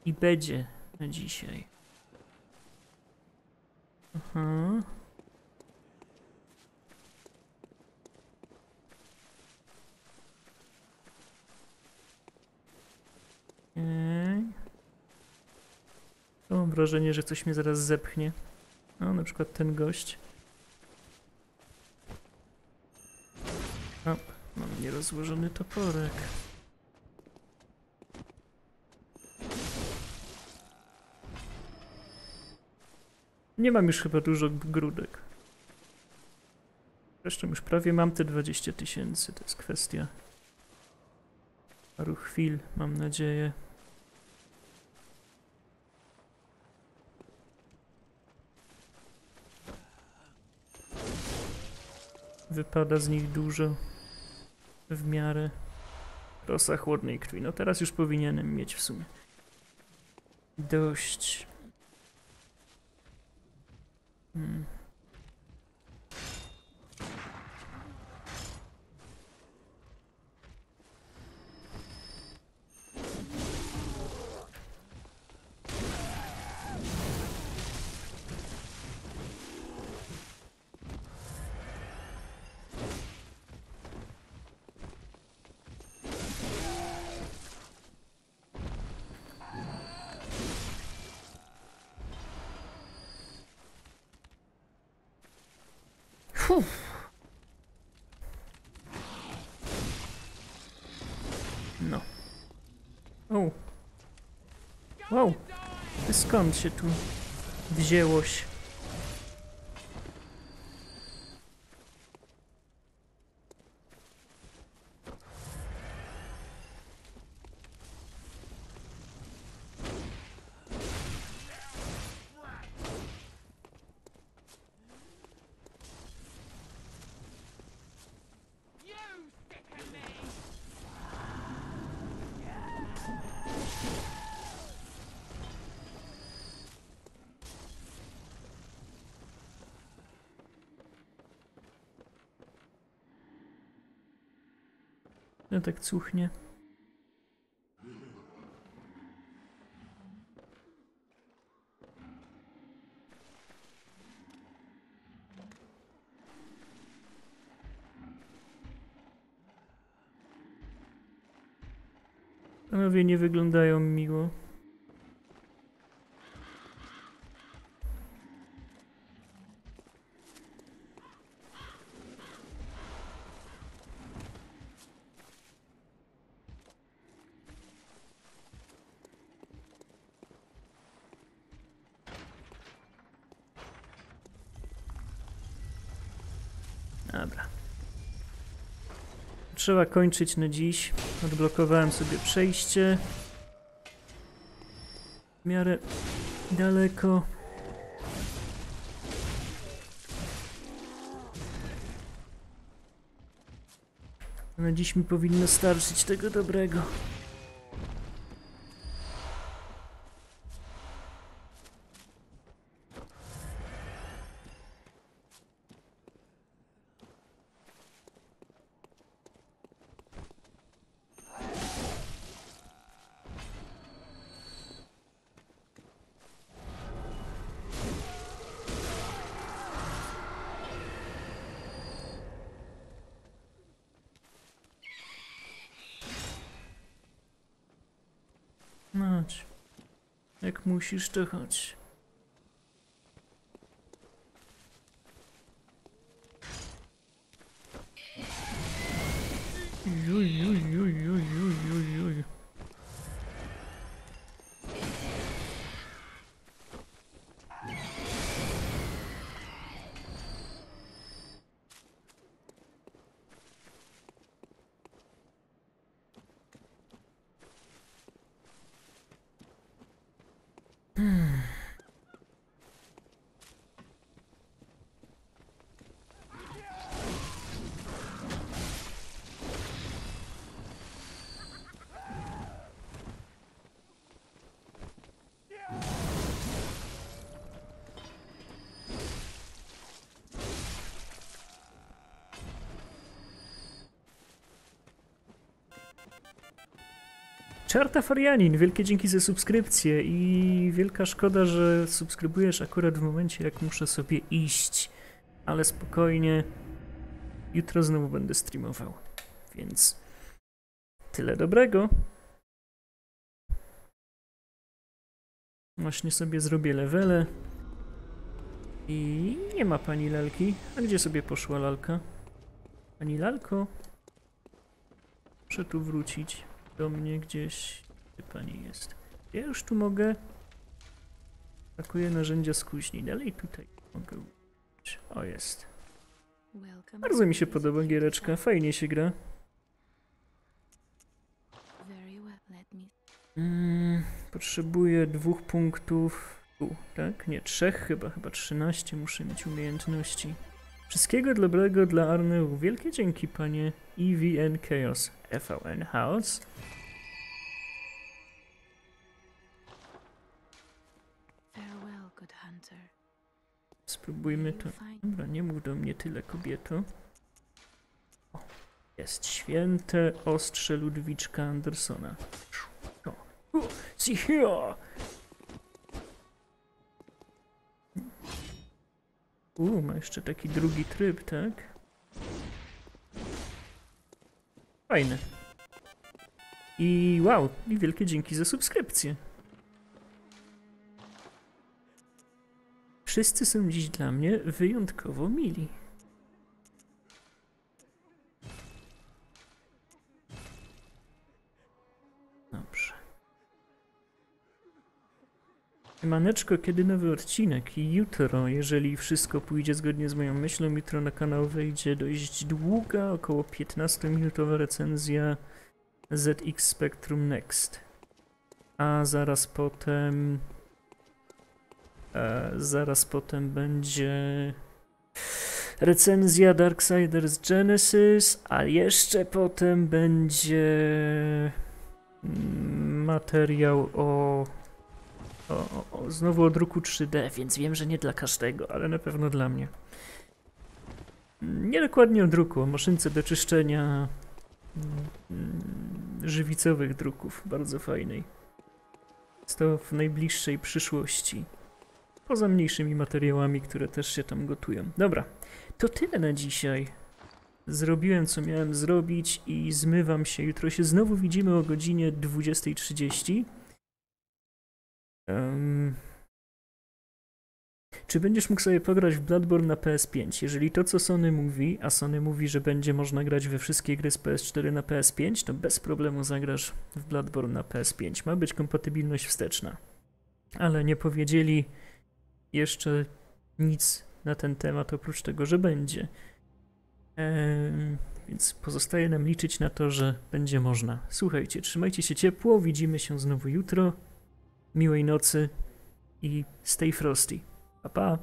I będzie na dzisiaj. Aha. wrażenie, że coś mnie zaraz zepchnie. No, na przykład ten gość. O, mam nierozłożony toporek. Nie mam już chyba dużo grudek. Zresztą już prawie mam te 20 tysięcy, to jest kwestia paru chwil, mam nadzieję. Wypada z nich dużo w miarę rosa chłodnej krwi. No teraz już powinienem mieć w sumie dość. Hmm. Fuh. No. O. Wow. Ty skąd się tu wzięłoś? Tak cuchnie. Panowie nie wyglądają miło. Dobra. Trzeba kończyć na dziś. Odblokowałem sobie przejście. W miarę daleko. Na dziś mi powinno starczyć tego dobrego. No chodź. Jak musisz, to Czarta Farianin, wielkie dzięki za subskrypcję i wielka szkoda, że subskrybujesz akurat w momencie, jak muszę sobie iść. Ale spokojnie, jutro znowu będę streamował, więc tyle dobrego. Właśnie sobie zrobię levele. I nie ma pani lalki. A gdzie sobie poszła lalka? Pani lalko? Muszę tu wrócić do mnie gdzieś. Gdzie pani jest? Ja już tu mogę Brakuje narzędzia z kuźni. Dalej tutaj mogę. O, jest. Bardzo mi się podoba giereczka. Fajnie się gra. Mm, potrzebuję dwóch punktów. U, tak? Nie, trzech chyba, chyba 13 muszę mieć umiejętności. Wszystkiego dobrego dla Arneu. Wielkie dzięki, panie EVN Chaos. FVN House. Farewell, good hunter. Spróbujmy to. Dobra, nie mów do mnie tyle, kobieto. O, jest święte ostrze Ludwiczka Andersona. O, o, see here! U, ma jeszcze taki drugi tryb, tak? Fajne. I wow, i wielkie dzięki za subskrypcję. Wszyscy są dziś dla mnie wyjątkowo mili. Maneczko, kiedy nowy odcinek? Jutro, jeżeli wszystko pójdzie zgodnie z moją myślą, jutro na kanał wejdzie dość długa, około 15-minutowa recenzja ZX Spectrum Next. A zaraz potem E, zaraz potem będzie recenzja Darksiders Genesis, a jeszcze potem będzie mm, materiał o, o, o, znowu o druku 3D, więc wiem, że nie dla każdego, ale na pewno dla mnie. Nie dokładnie o druku, o maszynce do czyszczenia mm, żywicowych druków, bardzo fajnej. Jest to w najbliższej przyszłości. Poza mniejszymi materiałami, które też się tam gotują. Dobra, to tyle na dzisiaj. Zrobiłem co miałem zrobić i zmywam się. Jutro się znowu widzimy o godzinie 20.30. Um, czy będziesz mógł sobie pograć w Bloodborne na PS5? Jeżeli to, co Sony mówi, a Sony mówi, że będzie można grać we wszystkie gry z PS4 na PS5, to bez problemu zagrasz w Bloodborne na PS5. Ma być kompatybilność wsteczna. Ale nie powiedzieli jeszcze nic na ten temat, oprócz tego, że będzie. Więc pozostaje nam liczyć na to, że będzie można. Słuchajcie, trzymajcie się ciepło, widzimy się znowu jutro. Miłej nocy i stay frosty. Pa pa!